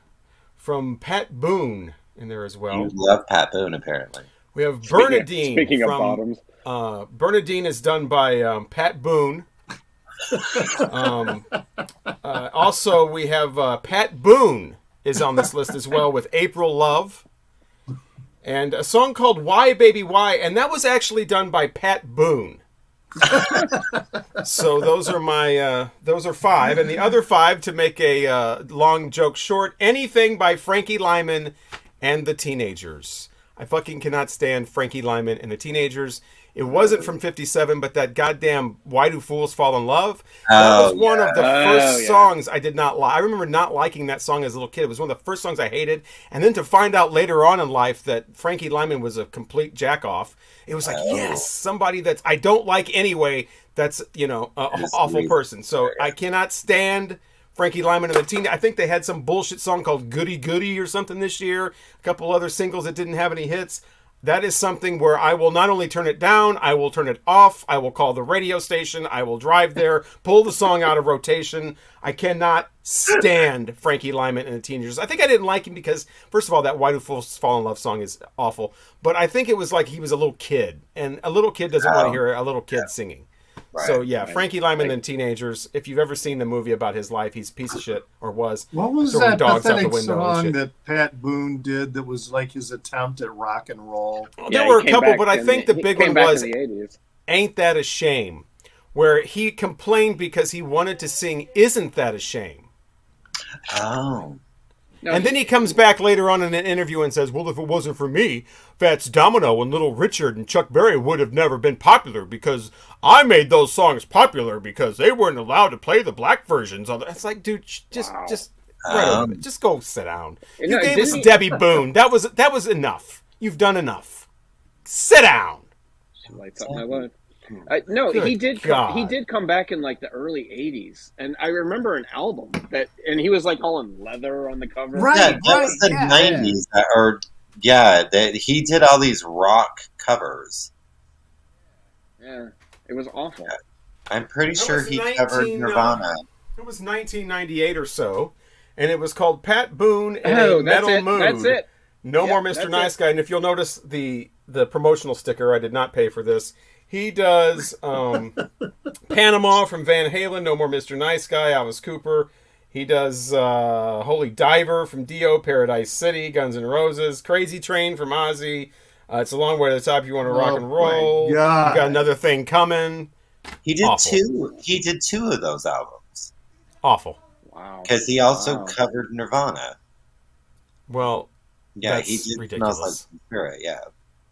from Pat Boone in there as well. you love Pat Boone, apparently. We have Speaking- Bernadine. Speaking of from, bottoms, uh, Bernadine is done by um, Pat Boone. um, uh, also, we have uh, Pat Boone is on this list as well with April Love. And a song called Why Baby Why, and that was actually done by Pat Boone. so those are my uh, those are five, and the other five to make a uh, long joke short. Anything by Frankie Lymon and the Teenagers. I fucking cannot stand Frankie Lymon and the Teenagers. It wasn't from '57, but that goddamn "Why Do Fools Fall in Love" that was Oh, one of the yeah. first Oh, yeah. songs I did not like. I remember not liking that song as a little kid. It was one of the first songs I hated, and then to find out later on in life that Frankie Lymon was a complete jack off, it was like, Oh. yes, somebody that I don't like anyway. That's you know a Just awful leave. person. So I cannot stand. Frankie Lymon and the Teen. I think they had some bullshit song called "Goody Goody" or something this year. A couple other singles that didn't have any hits. That is something where I will not only turn it down, I will turn it off. I will call the radio station. I will drive there, pull the song out of rotation. I cannot stand Frankie Lymon and the Teenagers. I think I didn't like him because, first of all, that "Why Do Fools Fall in Love" song is awful. But I think it was like he was a little kid, and a little kid doesn't want to Oh, hear a little kid singing. Right. So yeah, Right. Frankie Lymon Like- and Teenagers. If you've ever seen the movie about his life, he's a piece of shit or was. What was that dogs out the pathetic window song that Pat Boone did that was like his attempt at rock and roll? There Yeah, he were a couple, but I think the he big one was in the 80s. "Ain't That a Shame," where he complained because he wanted to sing "Isn't That a Shame." Oh. No, And then he comes back later on in an interview and says, "Well, if it wasn't for me, Fats Domino and Little Richard and Chuck Berry would have never been popular because I made those songs popular because they weren't allowed to play the black versions." of it." It's like, dude, just, Wow. just, Um, just go sit down. You You know, gave didn't us he- Debbie Boone. That was that was enough. You've done enough. Sit down. lights up my life. Uh, no, Good he did. Come, he did come back in like the early '80s, and I remember an album that, and he was like all in leather on the cover. Right. Yeah, that was the yeah. 90s. uh, Or, yeah, that he did all these rock covers. Yeah, it was awful. I'm pretty That sure he 19, covered uh, Nirvana. It was 1998 or so, and it was called Pat Boone in Oh, a Metal it. Mood. That's it. No Yeah, more Mr. Nice it. Guy. And if you'll notice the the promotional sticker, I did not pay for this. He does um, Panama from Van Halen. No more Mr. Nice Guy. Alice Cooper. He does uh, Holy Diver from Dio. Paradise City. Guns N' Roses. Crazy Train from Ozzy. Uh, it's a long way to the top. If you want to rock Oh, and roll. my God. You got another thing coming. He did Awful. two. He did two of those albums Awful. Wow. because he also Wow. covered Nirvana. Well, Yeah, That's he did ridiculous. Smells Like Teen Spirit. Yeah.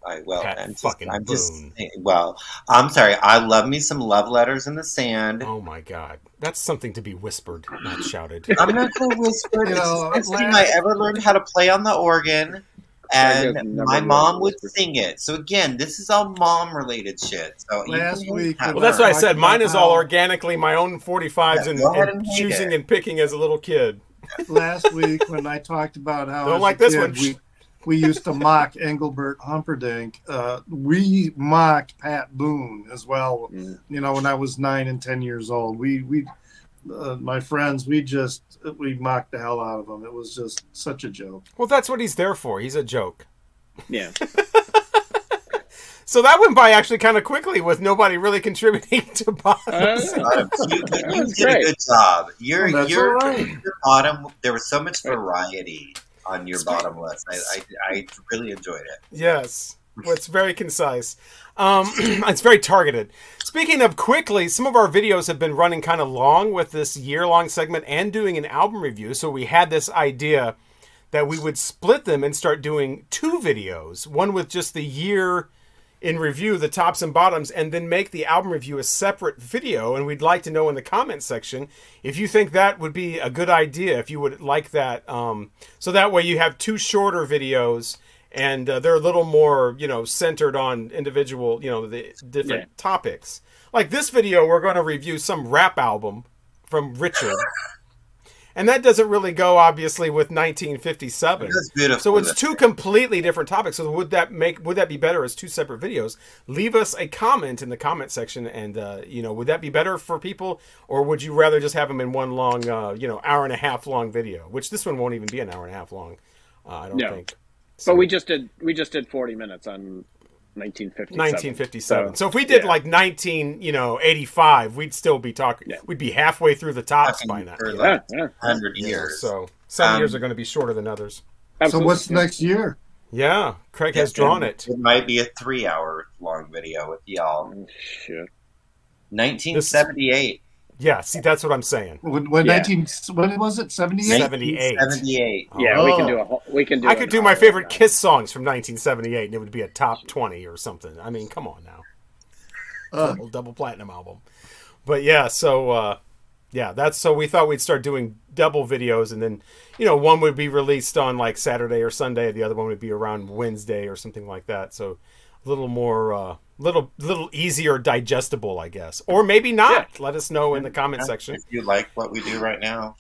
I well, Pat I'm just, fucking I'm just Boone. well. I'm sorry. I love me some love letters in the sand. oh my God, that's something to be whispered, not shouted. I'm not going to whisper. You It's the first time I ever learned how to play on the organ, and my mom would whisper. sing it. So again, this is all mom related shit. So Last week Well, that's what I said. Mine is all organically my own 45s Yeah, and, and and choosing it. and picking as a little kid. last week when I talked about how Don't like a this kid, one. We, we used to mock Engelbert Humperdinck. Uh, we mocked Pat Boone as well. Mm. You know, when I was nine and ten years old, we we uh, my friends we just we mocked the hell out of him. It was just such a joke. Well, that's what he's there for. He's a joke. Yeah. So that went by actually kind of quickly with nobody really contributing to bottom. Uh, You, That you was did great. a good job. Your Oh, that's your, all right. your bottom. There was so much variety on your bottom list. I, I, I really enjoyed it. yes. Well, it's very concise. Um, it's very targeted. Speaking of quickly, some of our videos have been running kind of long with this year long segment and doing an album review. So we had this idea that we would split them and start doing two videos one with just the year in review, the tops and bottoms, and then make the album review a separate video. And we'd like to know in the comment section if you think that would be a good idea, if you would like that. Um, so that way you have two shorter videos and uh, they're a little more, you know, centered on individual, you know, the different Yeah. topics. Like this video, we're going to review some rap album from Richard. And that doesn't really go obviously with 1957. It was beautiful. So it's two completely different topics. So would that make would that be better as two separate videos? Leave us a comment in the comment section, and uh, you know, would that be better for people, or would you rather just have them in one long, uh, you know, hour and a half long video? Which this one won't even be an hour and a half long. Uh, I don't No. think. But we just did we just did 40 minutes on 1957. 1957. So, So, if we did yeah. like 19, you know, 85, we'd still be talking. Yeah. We'd be halfway through the tops Talking by now. for yeah, like yeah. hundred years. So some Um, years are going to be shorter than others. So what's next year? Yeah, Craig has drawn and it. It might be a three-hour long video with y'all. Oh, shit. 1978. Yeah, see, that's what I'm saying. When, when Yeah. 19 when was it? 78? 78. 78. Yeah, we Oh. can do a whole, we can do I could do my favorite that. Kiss songs from 1978, and it would be a top 20 or something. I mean, come on now, Uh, double, double platinum album. But yeah, so uh, yeah, that's so we thought we'd start doing double videos, and then you know one would be released on like Saturday or Sunday, the other one would be around Wednesday or something like that. So a little more, uh, little little easier digestible, I guess, or maybe not. Let us know in the comment section. If you like what we do right now,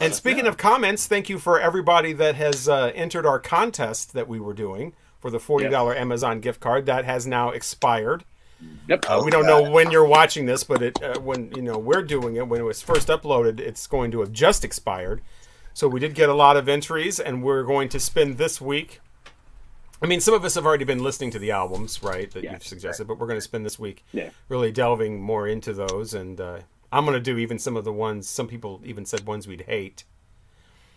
And speaking of comments, thank you for everybody that has uh, entered our contest that we were doing for the forty dollar Amazon gift card. That has now expired. Yep. Uh, we don't know when you're watching this, but it uh, when you know we're doing it when it was first uploaded, it's going to have just expired. So we did get a lot of entries, and we're going to spend this week I mean, some of us have already been listening to the albums, right, that Yeah. you've suggested, but we're going to spend this week Yeah. really delving more into those. And uh, I'm going to do even some of the ones, some people even said ones we'd hate.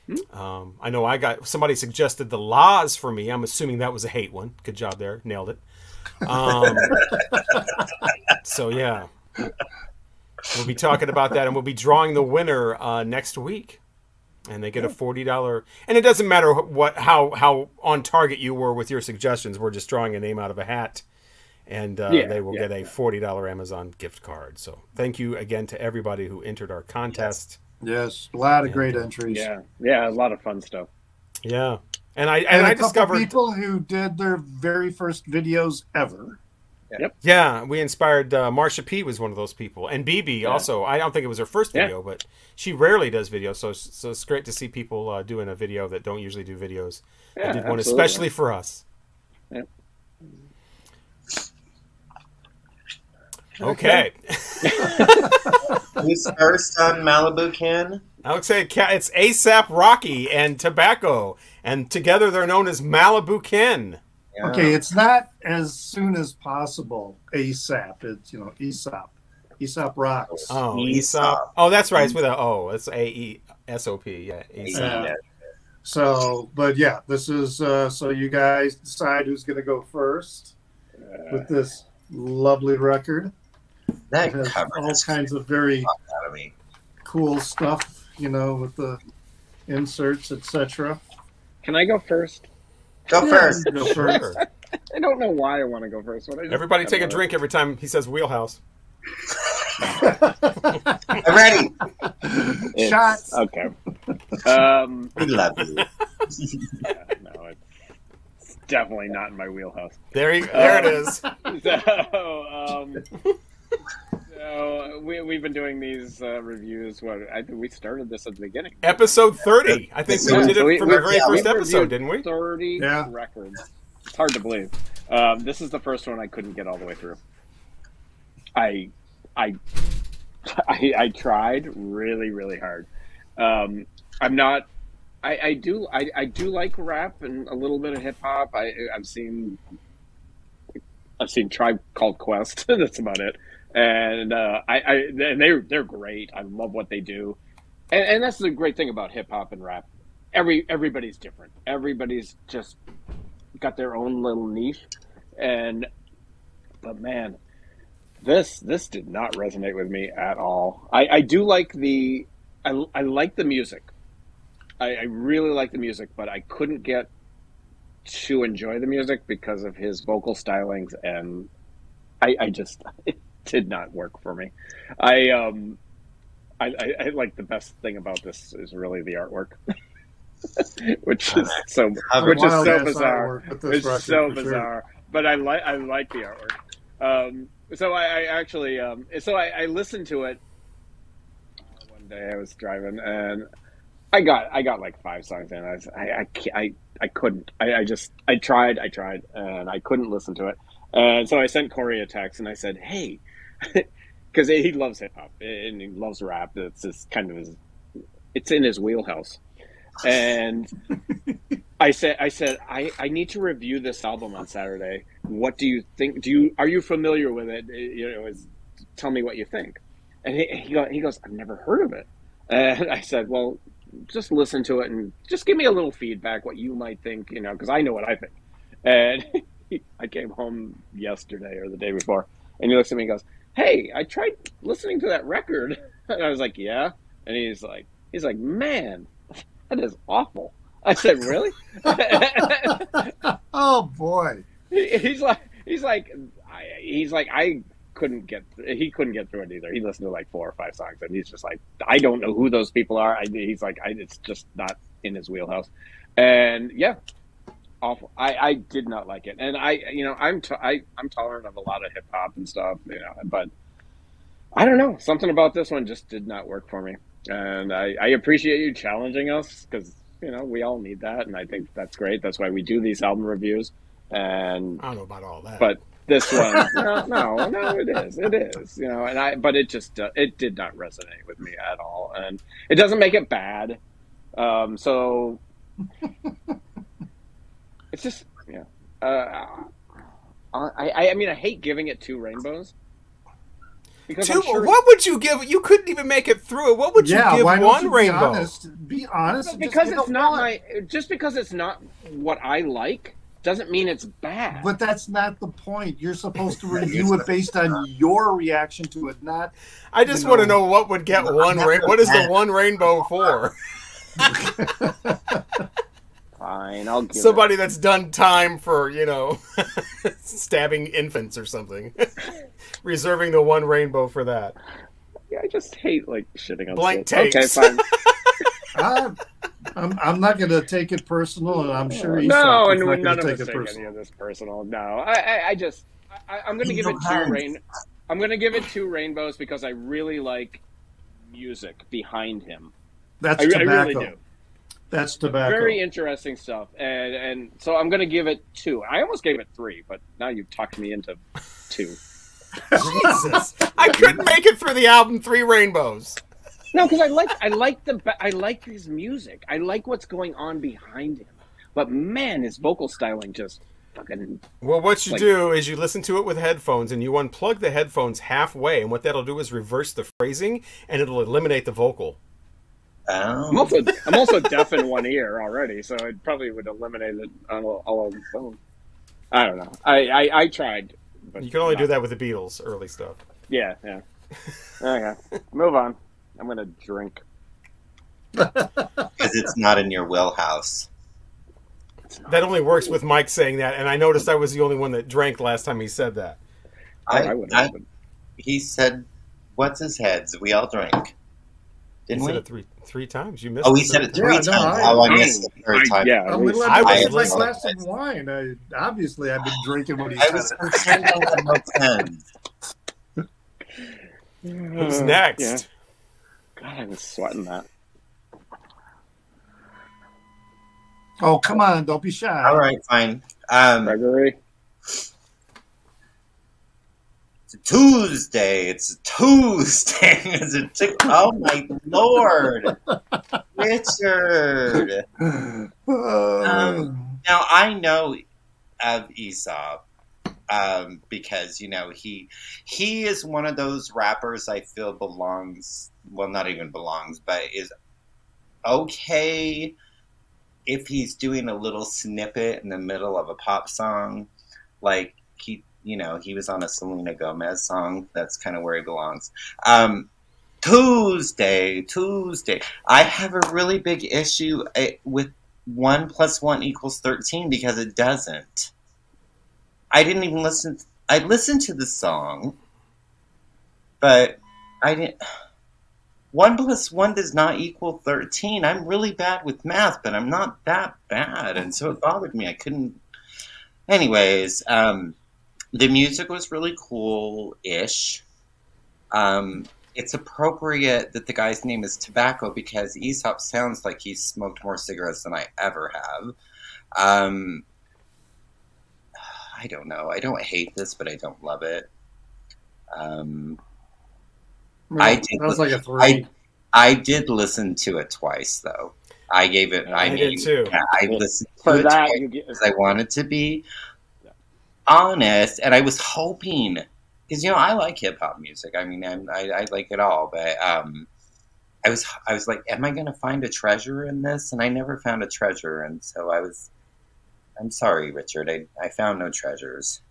Hmm. Um, I know I got somebody suggested the laws for me. I'm assuming that was a hate one. Good job there. Nailed it. Um, so, yeah. We'll be talking about that and we'll be drawing the winner uh, next week and they get a forty dollar. And it doesn't matter what how how on target you were with your suggestions. We're just drawing a name out of a hat, and uh, Yeah, they will yeah, get a forty dollar Amazon gift card. So thank you again to everybody who entered our contest. Yes, a lot of great entries. Yeah, yeah, a lot of fun stuff. Yeah, and I and, And, I a discovered people who did their very first videos ever. Yeah we inspired uh, Marsha P was one of those people, and BB Yeah. also. I don't think it was her first Yeah. video, but she rarely does videos. So so it's great to see people uh, doing a video that don't usually do videos. I did one absolutely. especially for us. Yep. Okay. Who's first on Malibu Ken? I would say it's ASAP Rocky and Tobacco, and together they're known as Malibu Ken. Yeah. Okay, it's not as soon as possible ASAP. It's you know Aesop, Aesop rocks. Oh, Aesop. Aesop. Oh, that's right. It's with a O. It's A E S O P. Yeah, Aesop. Yeah. So, but yeah, this is uh, so you guys decide who's going to go first Uh, with this lovely record. That It has cover all kinds of very out of me. cool stuff, you know, with the inserts, etc. can I go first? Go first. Go first. Sure. I don't know why I want to go first. But I just- Everybody take a wanna- drink every time he says wheelhouse. I'm ready. It's- Shots. Okay. Um, We love you. yeah, no, it's definitely not in my wheelhouse. There, you, there it is. So, um, so we, we've been doing these uh, reviews. What I think we started this at the beginning. Episode thirty. I think we did it from the we- very yeah, first episode, didn't we? Thirty Yeah. records. It's hard to believe. Um, this is the first one I couldn't get all the way through. I, I, I, I tried really, really hard. Um, I'm not. I, I do. I, I do like rap and a little bit of hip hop. I, I've seen. I've seen Tribe Called Quest. That's about it. And uh, I, I, and they're they're great. I love what they do, and, and that's the great thing about hip hop and rap. Every everybody's different. Everybody's just got their own little niche, and but man, this this did not resonate with me at all. I, I do like the I, I like the music. I, I really like the music, but I couldn't get to enjoy the music because of his vocal stylings, and I, I just it did not work for me. I um I, I, I like the best thing about this is really the artwork, which is so which is so bizarre. artwork with this It's so for sure. bizarre, but I like I like the artwork. Um, so I, I actually um, so I, I listened to it uh, one day. I was driving and I got I got like five songs in. I was, I, I I I couldn't. I, I just I tried I tried and I couldn't listen to it. And so I sent Corey a text and I said, "Hey," because he loves hip hop and he loves rap. It's just kind of his. It's in his wheelhouse, and I said, I said, I, I need to review this album on Saturday. What do you think? Do you are you familiar with it? Uh, you know, tell me what you think. And he he, go, he goes, I've never heard of it. And I said, well, just listen to it and just give me a little feedback, what you might think, you know, because I know what I think. And he, I came home yesterday or the day before, and he looks at me and goes, Hey, I tried listening to that record. And I was like, Yeah. And he's like, he's like, man, that is awful. I said, really? Oh boy. He- he's like, he's like, I, he's like, I couldn't get, he couldn't get through it either. He listened to like four or five songs, and he's just like, I don't know who those people are. I, he's like, I, it's just not in his wheelhouse. And yeah, awful. I, I did not like it, and I, you know, I'm t- I, I'm tolerant of a lot of hip hop and stuff, you know, but I don't know, something about this one just did not work for me. And I, I appreciate you challenging us because you know we all need that, and I think that's great. That's why we do these album reviews. And I don't know about all that. but this one, no, no, no, it is, it is, you know. And I, but it just, uh, it did not resonate with me at all, and it doesn't make it bad. Um, so it's just, yeah, Uh, I, I mean, I hate giving it two rainbows. Because two, sure what would you give? You couldn't even make it through it. What would you yeah, give why one you rainbow? Be honest. Be honest because it's not my. Just because it's not what I like doesn't mean it's bad. But that's not the point. You're supposed to review it based on your reaction to it, not. I just want to know what would get one rainbow. What is the one rainbow for? Fine, I'll give somebody it. that's done time for you know stabbing infants or something. Reserving the one rainbow for that. Yeah, I just hate like shitting on blank takes. Okay, fine. I, I'm, I'm not going to take it personal, and I'm sure he's no, and none of us take personal. any of this personal. No, I, I, I just, I, am going to give it two rain. I'm going to give it two rainbows because I really like music behind him. That's I, tobacco. I really do. That's tobacco. Very interesting stuff, and and so I'm going to give it two. I almost gave it three, but now you've talked me into two. Jesus, I couldn't make it through the album Three Rainbows. No, because I like I like the I like his music. I like what's going on behind him. But man, his vocal styling just fucking. Well, what you like, do is you listen to it with headphones, and you unplug the headphones halfway, and what that'll do is reverse the phrasing, and it'll eliminate the vocal. Oh. I'm also I'm also deaf in one ear already, so it probably would eliminate it all, all on the phone. I don't know. I I, I tried. you can only not. do that with the Beatles early stuff. Yeah, yeah. okay, move on. I'm gonna drink because it's not in your wheelhouse. That only works with Mike saying that, and I noticed I was the only one that drank last time he said that. I, I, I he said, "What's his heads?" We all drank. Didn't he we? three three times. You missed. Oh, he said it three yeah, times. No, I, oh, I missed it third time. Yeah, I, mean, I, I was like glass of wine. I, obviously, I've been drinking what he I said. Was Who's next? Yeah. God, I was sweating that. Oh, come on. Don't be shy. All right, fine. Um, Gregory? It's a Tuesday. It's a Tuesday. it's a t- oh, my Lord. Richard. Um, now, I know of Aesop um, because you know he he is one of those rappers I feel belongs well not even belongs but is okay if he's doing a little snippet in the middle of a pop song like he you know he was on a Selena Gomez song that's kind of where he belongs um, Tuesday Tuesday I have a really big issue eh, with one plus one equals 13 because it doesn't I didn't even listen. I listened to the song, but I didn't. One plus one does not equal 13. I'm really bad with math, but I'm not that bad. And so it bothered me. I couldn't. Anyways, um, the music was really cool ish. Um, it's appropriate that the guy's name is Tobacco because Aesop sounds like he smoked more cigarettes than I ever have. Um, I don't know. I don't hate this, but I don't love it. Um, well, I did. Sounds like a three. I, I did listen to it twice, though. I gave it. I, I mean, did too. Yeah, I listened For to it that, twice because I wanted to be honest, and I was hoping because you know I like hip hop music. I mean, I'm, I, I like it all, but um, I was I was like, am I going to find a treasure in this? And I never found a treasure, and so I was I'm sorry, Richard. I, I found no treasures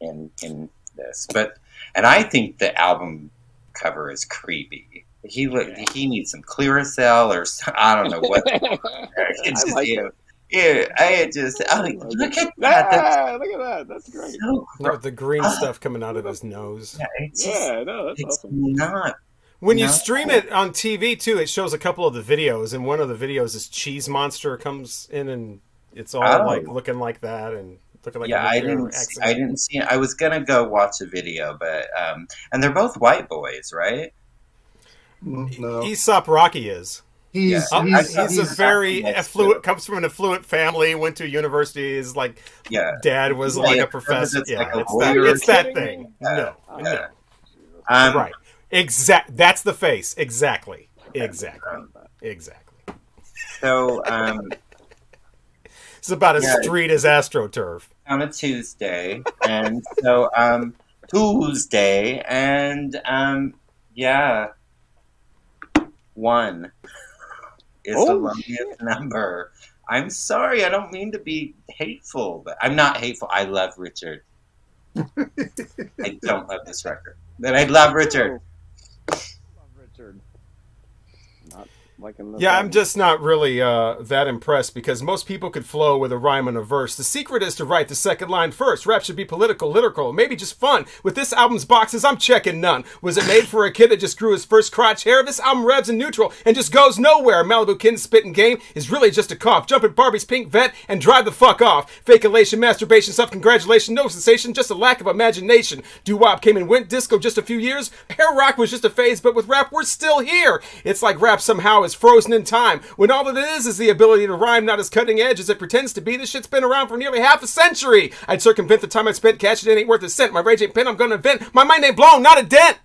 in in this, but and I think the album cover is creepy. He he needs some Clearasil or I don't know what. it's just, like you know, yeah, I just oh, look at that. Ah, look at that. That's great. So no, the green uh, stuff coming out of his nose. Yeah, it's yeah no, that's it's awesome. not. When you stream it on TV too, it shows a couple of the videos, and one of the videos is Cheese Monster comes in and it's all oh. like looking like that and looking like yeah. I didn't. See, I didn't see. I was gonna go watch a video, but um, and they're both white boys, right? Mm, no. Aesop Rocky is. He's, yeah. Oh, he's, he's, he's, a very affluent, comes from an affluent family, went to university, is like, yeah. dad was like a professor. It's yeah, like it's, that, it's that thing. no, no. Um, right. Exact. That's the face. Exactly. Exactly. Exactly. So, um, it's about as yeah. street as AstroTurf. on a Tuesday, and so um, Tuesday, and um, yeah, one is the Oh, luckiest number. I'm sorry, I don't mean to be hateful, but I'm not hateful. I love Richard. I don't love this record, but I love Richard. Oh. Love Richard. Not liking this. Yeah, I'm just not really uh, that impressed because most people could flow with a rhyme and a verse. The secret is to write the second line first. Rap should be political, lyrical, maybe just fun. With this album's boxes, I'm checking none. Was it made for a kid that just grew his first crotch hair? This album revs in neutral and just goes nowhere. Malibu Kid's spitting game is really just a cough. Jump at Barbie's pink vet and drive the fuck off. Fake elation, masturbation, self congratulation, no sensation, just a lack of imagination. Doo wop came and went, disco just a few years. Hair rock was just a phase, but with rap, we're still here. It's like rap somehow is frozen in time, when all that it is is the ability to rhyme, not as cutting edge as it pretends to be. This shit's been around for nearly half a century. I'd circumvent the time I spent catching it ain't worth a cent. My rage ain't pen, I'm gonna vent. My mind ain't blown, not a dent.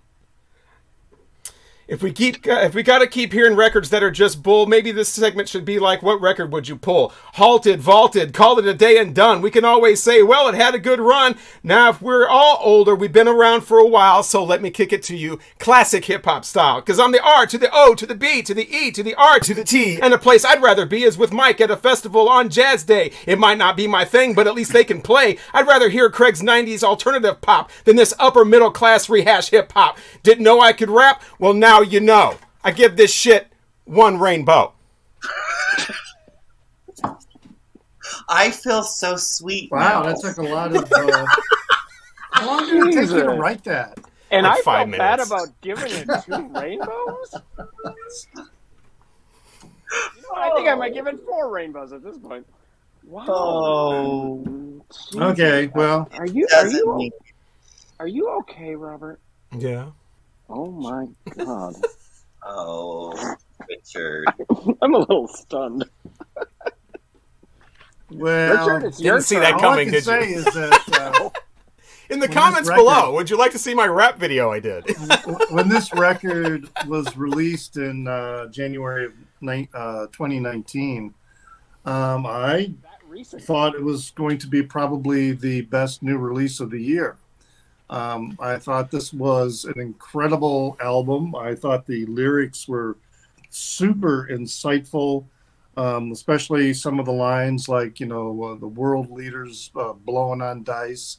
If we keep, uh, if we gotta keep hearing records that are just bull, maybe this segment should be like, what record would you pull? Halted, vaulted, called it a day and done. We can always say, well, it had a good run. Now, if we're all older, we've been around for a while, so let me kick it to you, classic hip hop style. Cause I'm the R to the O to the B to the E to the R to the T, and a place I'd rather be is with Mike at a festival on Jazz Day. It might not be my thing, but at least they can play. I'd rather hear Craig's 90s alternative pop than this upper middle class rehash hip hop. Didn't know I could rap? Well, now you know. I give this shit one rainbow. I feel so sweet. Wow, now. that took a lot of. Uh, how long did it take you to write that? and like I five felt bad about giving it two rainbows. You know, I think I might give it four rainbows at this point. Wow. Oh. Okay, well, Are you are you are you okay, Robert? Yeah. Oh my god. oh, Richard. I'm a little stunned. well. Richard, it's Didn't see that coming, I can did you? is that uh, In the comments record- below, would you like to see my rap video I did? when this record was released in uh, January of ni- uh, 2019, um, I thought it was going to be probably the best new release of the year. Um, I thought this was an incredible album. I thought the lyrics were super insightful, um, especially some of the lines like, you know, uh, the world leaders uh, blowing on dice.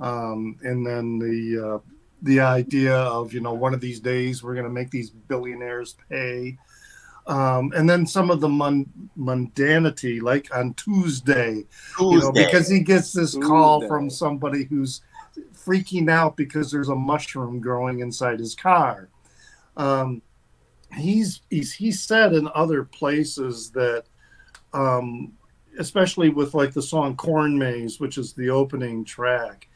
Um, and then the uh, the idea of you know one of these days we're going to make these billionaires pay um, and then some of the mun- mundanity like on tuesday you know, because he gets this call from somebody who's freaking out because there's a mushroom growing inside his car. Um, he's, he's he said in other places that, um, especially with like the song "Corn Maze," which is the opening track,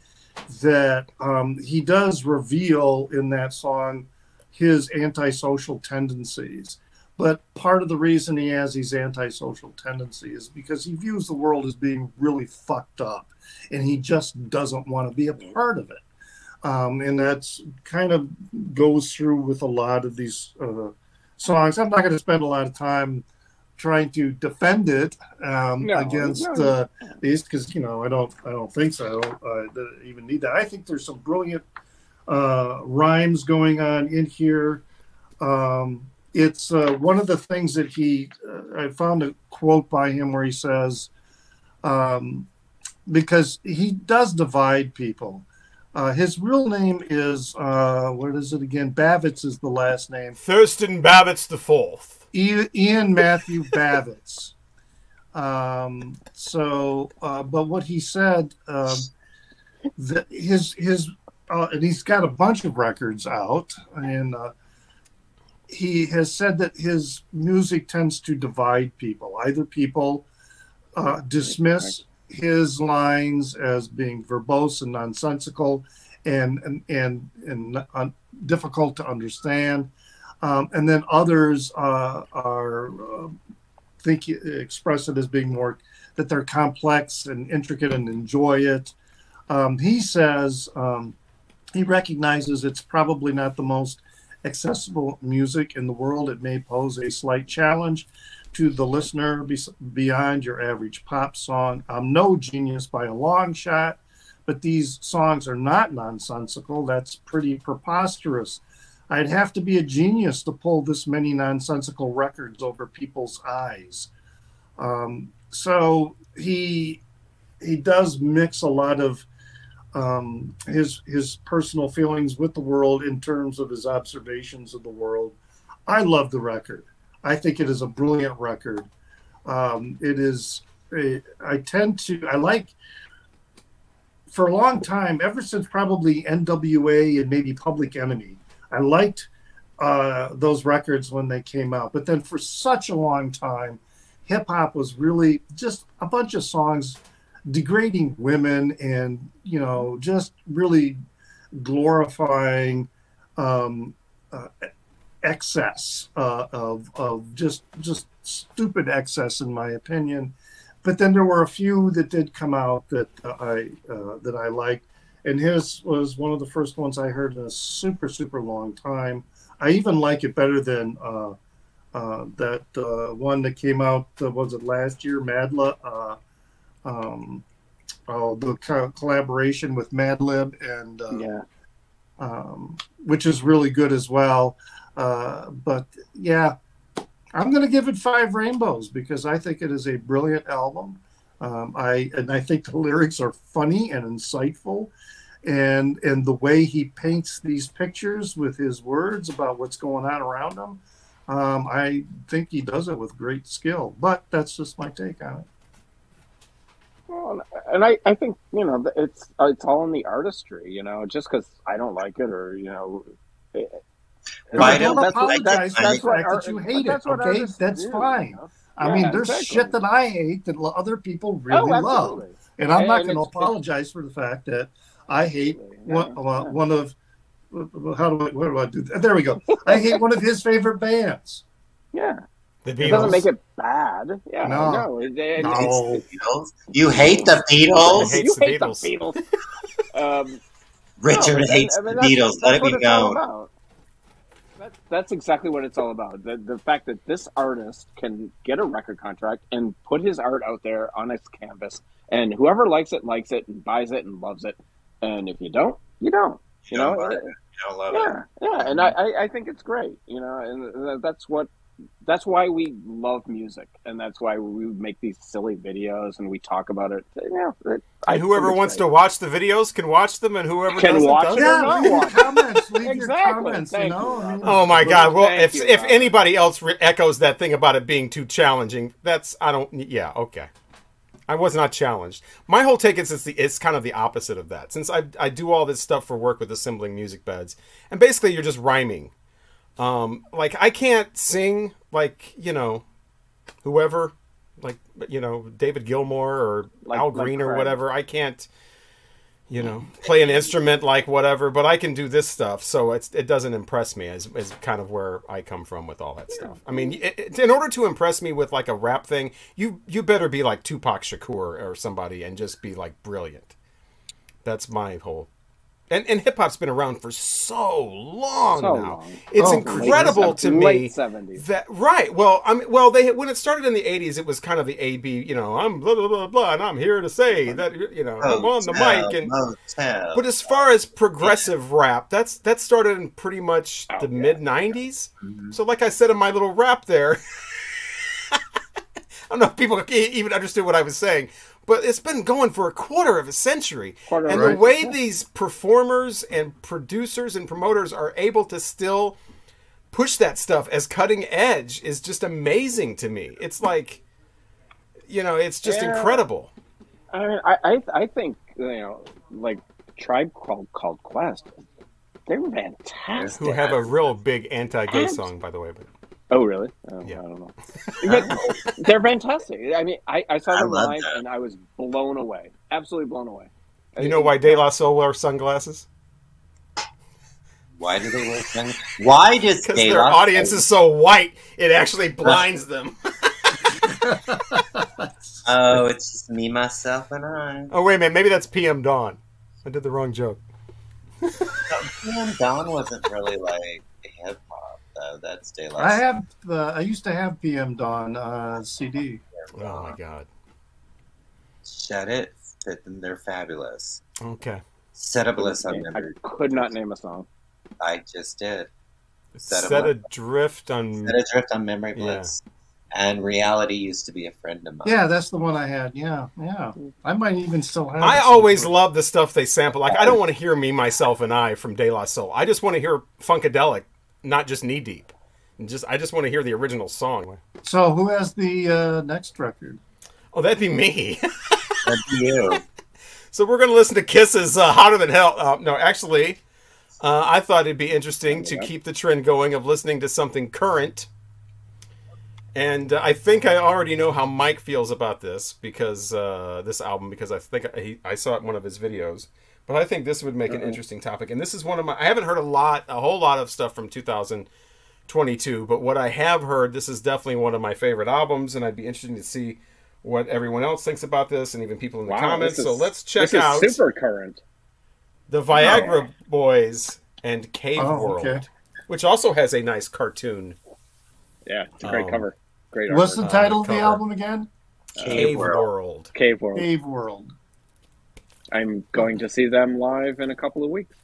that um, he does reveal in that song his antisocial tendencies. But part of the reason he has these antisocial tendencies is because he views the world as being really fucked up and he just doesn't want to be a part of it. Um, and that's kind of goes through with a lot of these uh, songs. I'm not going to spend a lot of time trying to defend it um, No, against no. uh, these because you know I don't I don't think so. I don't uh, even need that. I think there's some brilliant uh, rhymes going on in here. Um, it's uh, one of the things that he uh, I found a quote by him where he says um, because he does divide people. Uh, his real name is uh, what is it again? Bavitz is the last name. Thurston Babbitt's the fourth. Ian Matthew Bavitz. Um, so, uh, but what he said, um, that his his, uh, and he's got a bunch of records out, and uh, he has said that his music tends to divide people. Either people uh, dismiss his lines as being verbose and nonsensical, and and and, and uh, difficult to understand um, and then others uh, are uh, think express it as being more that they're complex and intricate and enjoy it. Um, he says um, he recognizes it's probably not the most accessible music in the world. It may pose a slight challenge to the listener beyond your average pop song. I'm no genius by a long shot, but these songs are not nonsensical. That's pretty preposterous. I'd have to be a genius to pull this many nonsensical records over people's eyes. Um, so he he does mix a lot of um, his his personal feelings with the world in terms of his observations of the world. I love the record. I think it is a brilliant record. Um, it is. A, I tend to. I like. For a long time, ever since probably NWA and maybe Public Enemy, I liked uh, those records when they came out. But then for such a long time, hip hop was really just a bunch of songs degrading women and you know just really glorifying um, uh, excess uh, of of just just stupid excess in my opinion. But then there were a few that did come out that uh, I uh, that I liked, and his was one of the first ones I heard in a super super long time. I even like it better than uh, uh, that one that came out was it last year, Madla. Um, oh, the co- collaboration with Madlib and yeah. Um, which is really good as well. Uh, but yeah, I'm going to give it five rainbows because I think it is a brilliant album. Um, I and I think the lyrics are funny and insightful, and and the way he paints these pictures with his words about what's going on around him, um, I think he does it with great skill. But that's just my take on it. Well, and I, I think you know it's uh, it's all in the artistry. You know, just because I don't like it or you know, it, why don't that's, apologize for the fact that you hate it. Okay, that's do, fine. You know? I yeah, mean, there's exactly. shit that I hate that other people oh, really oh, love, and I'm and, not going to apologize for the fact that I hate yeah, one, uh, one of. Uh, uh, how do I? What do I do? There we go. I hate one of his favorite bands. Yeah. The Beatles. It doesn't make it bad. Yeah, no, no. It, it, no. It's the Beatles. You hate the Beatles. You hate the Beatles. um, Richard no, hates I mean, the Beatles. Let it be known that's exactly what it's all about. The, the fact that this artist can get a record contract and put his art out there on its canvas, and whoever likes it likes it and buys it and loves it, and if you don't, you don't. You, you know, don't you don't love yeah, it. yeah, and I, I think it's great. You know, and that's what that's why we love music, and that's why we make these silly videos and we talk about it. Yeah, it, and whoever wants great. to watch the videos can watch them, and whoever can doesn't watch doesn't. Yeah, leave your comments. Leave exactly. your comments. Thank you know? You. Oh my God! Well, if you, if anybody else re- echoes that thing about it being too challenging, that's I don't. Yeah, okay. I was not challenged. My whole take is it's, the, it's kind of the opposite of that. Since I, I do all this stuff for work with assembling music beds, and basically you're just rhyming um, like I can't sing like you know, whoever, like you know David Gilmour or like, Al Green like or whatever. I can't, you know, play an instrument like whatever, but I can do this stuff. So it's it doesn't impress me as is kind of where I come from with all that stuff. I mean, it, it, in order to impress me with like a rap thing, you you better be like Tupac Shakur or somebody and just be like brilliant. That's my whole and, and hip hop's been around for so long so now. Long. It's oh, incredible to me 70s. that right. Well, I mean, well, they when it started in the '80s, it was kind of the A B. You know, I'm blah blah blah blah, and I'm here to say that you know I'm on the mic. And motel. but as far as progressive rap, that's that started in pretty much oh, the yeah. mid '90s. Mm-hmm. So, like I said in my little rap there. I don't know if people even understood what I was saying, but it's been going for a quarter of a century. Quarter, and right? the way these performers and producers and promoters are able to still push that stuff as cutting edge is just amazing to me. It's like, you know, it's just yeah. incredible. I mean, I, I, think you know, like Tribe called called Quest, they're fantastic. Who have a real big anti-gay song, by the way. But Oh, really? Oh, yeah. I don't know. but they're fantastic. I mean, I, I saw them I live and I was blown away. Absolutely blown away. You know why De La Soul wear sunglasses? Why do they wear sunglasses? Why does because their audience is so white it actually blinds them? oh, it's just me, myself, and I. Oh wait a minute, maybe that's PM Dawn. I did the wrong joke. PM Dawn wasn't really like hip hop so that's De La I have. Uh, I used to have PM Dawn uh, CD. Oh my god. Shut it. They're fabulous. Okay. Set a bliss on memory. I memory. could not name a song. I just did. Set Set, a- adrift on. Set adrift on memory Yeah. bliss. And reality used to be a friend of mine. Yeah, that's the one I had. Yeah, yeah. I might even still have. I always somewhere. love the stuff they sample. Like I don't want to hear me, myself, and I from De La Soul. I just want to hear Funkadelic, not just Knee Deep. And just I just want to hear the original song. So who has the uh, next record? Oh, that'd be me. That'd be you. so we're gonna listen to Kisses uh, "Hotter Than Hell." Uh, no, actually, uh, I thought it'd be interesting to keep the trend going of listening to something current. And uh, I think I already know how Mike feels about this because uh, this album because I think I, I saw it in one of his videos. But I think this would make an interesting topic. And this is one of my I haven't heard a lot a whole lot of stuff from 2022, but what I have heard, this is definitely one of my favorite albums and I'd be interested to see what everyone else thinks about this and even people in the Wow, comments. this so let's check this is out super current. the Viagra Boys and Cave Oh, World, okay. which also has a nice cartoon. Yeah, it's a great Um, cover. Great What's the artwork. title of the cover. album again? Cave, World. World. Cave World. Cave World. I'm going to see them live in a couple of weeks.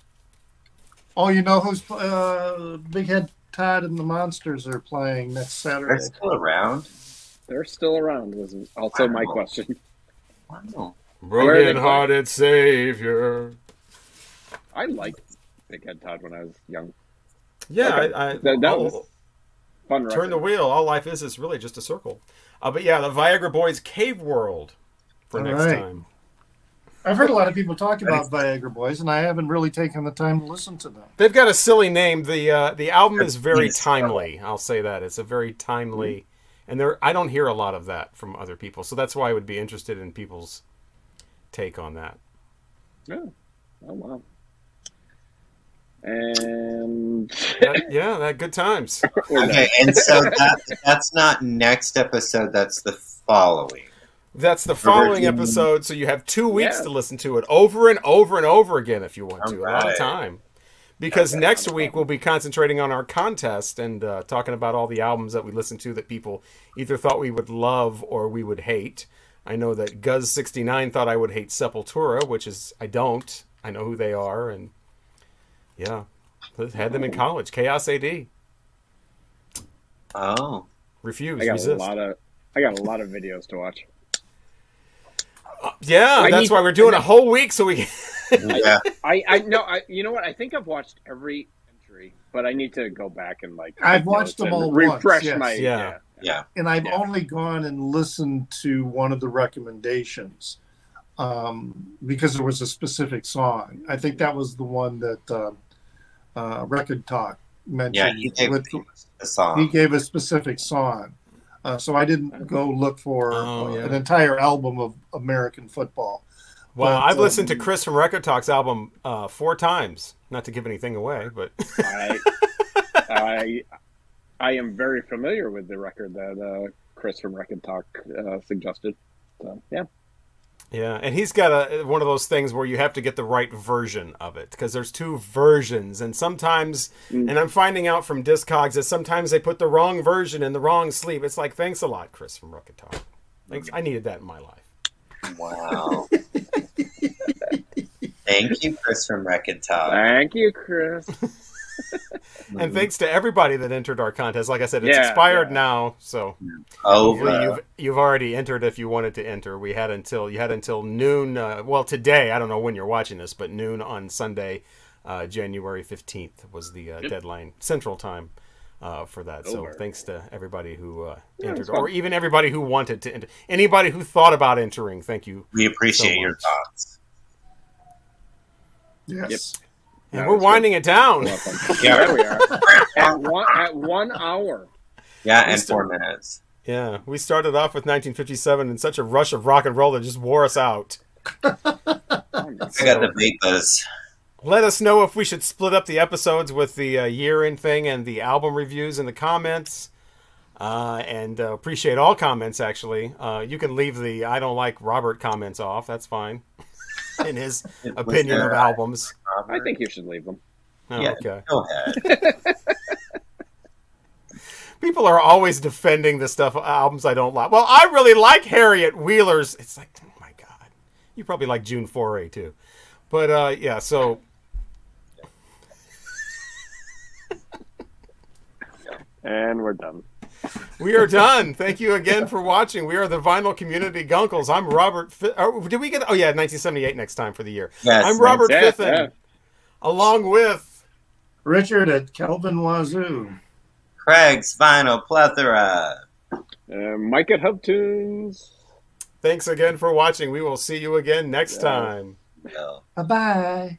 Oh, you know who's uh, Big Head Todd and the Monsters are playing next Saturday. They're still around. They're still around. Was also my question. Wow. Where are they Broken hearted savior. I liked Big Head Todd when I was young. Yeah, Okay. I, I That- that was Fun record. turn the wheel. All life is is really just a circle. Uh, but yeah, the Viagra Boys Cave World for All next right. time. I've heard a lot of people talk about Viagra Boys, and I haven't really taken the time to listen to them. They've got a silly name. The uh, the album is very timely. I'll say that it's a very timely, and there I don't hear a lot of that from other people. So that's why I would be interested in people's take on that. Yeah. Oh wow. And That- yeah, that good times. Okay, and so that that's not next episode. That's the following. That's the following episode, so you have two weeks Yeah. to listen to it over and over and over again if you want to. A lot of time. Because Okay, next not week we'll be concentrating on our contest and uh, talking about all the albums that we listened to that people either thought we would love or we would hate. I know that Guz69 thought I would hate Sepultura, which is, I don't. I know who they are, and yeah. Had them in college. Chaos AD. Oh, Refuse, I got resist. a lot of I got a lot of videos to watch. Yeah, I that's need- why we're doing a whole week so we yeah. I I no I you know what I think I've watched every entry, but I need to go back and like I've watched them all refresh once, yes. my Yeah. Yeah. and I've Yeah. only gone and listened to one of the recommendations um, because there was a specific song. I think that was the one that uh, uh, Record Talk mentioned. Yeah, he gave with- the he song. gave a specific song. Uh, so I didn't go look for Oh, uh, yeah. an entire album of American football. Well, But, I've listened to um, Chris from Record Talks album uh, four times. Not to give anything away, but I I I am very familiar with the record that uh, Chris from Record Talk uh, suggested. So yeah, yeah, and he's got a one of those things where you have to get the right version of it because there's two versions, and sometimes, Mm. and I'm finding out from Discogs that sometimes they put the wrong version in the wrong sleeve. It's like, thanks a lot, Chris from Record Talk. Thanks, I needed that in my life. Wow. Thank you, Chris from Record Talk. thank you, Chris. And thanks to everybody that entered our contest. Like I said, it's Yeah, expired yeah. now, so Hopefully Over. you've you've already entered if you wanted to enter. We had until you had until noon. Uh, well, today I don't know when you're watching this, but noon on Sunday, uh, January fifteenth was the uh, Yep. deadline Central Time uh, for that. So Over. thanks to everybody who uh, Yeah, entered, or even everybody who wanted to enter. Anybody who thought about entering, thank you. We appreciate so your thoughts. Yes. And Yeah, we're it's good. winding it down. Yeah. There we are at one at one hour. Yeah, and four minutes. Yeah, we started off with 1957 in such a rush of rock and roll that just wore us out. I got the vape buzz. Let us know if we should split up the episodes with the uh, year-end thing and the album reviews in the comments. Uh, and uh, appreciate all comments. Actually, uh, you can leave the "I don't like Robert" comments off. That's fine. in his opinion there of albums. I think you should leave them. Oh, Yeah. Okay. Go ahead. People are always defending the stuff albums I don't like. Well, I really like Harriet Wheeler's. It's like, oh my god, you probably like June Foray too, but uh, yeah. So And we're done. We are done. Thank you again for watching. We are the Vinyl Community Guncles. I'm Robert. Fi- oh, did we get? Oh yeah, 1978 next time for the year. Yes, I'm Robert Yeah, Fiffen, yeah. along with Richard at Kelvin Wazoo. Craig's Vinyl Plethora. Uh, Mike at Hub Tunes. Thanks again for watching. We will see you again next Yeah. time. Bill. Bye bye.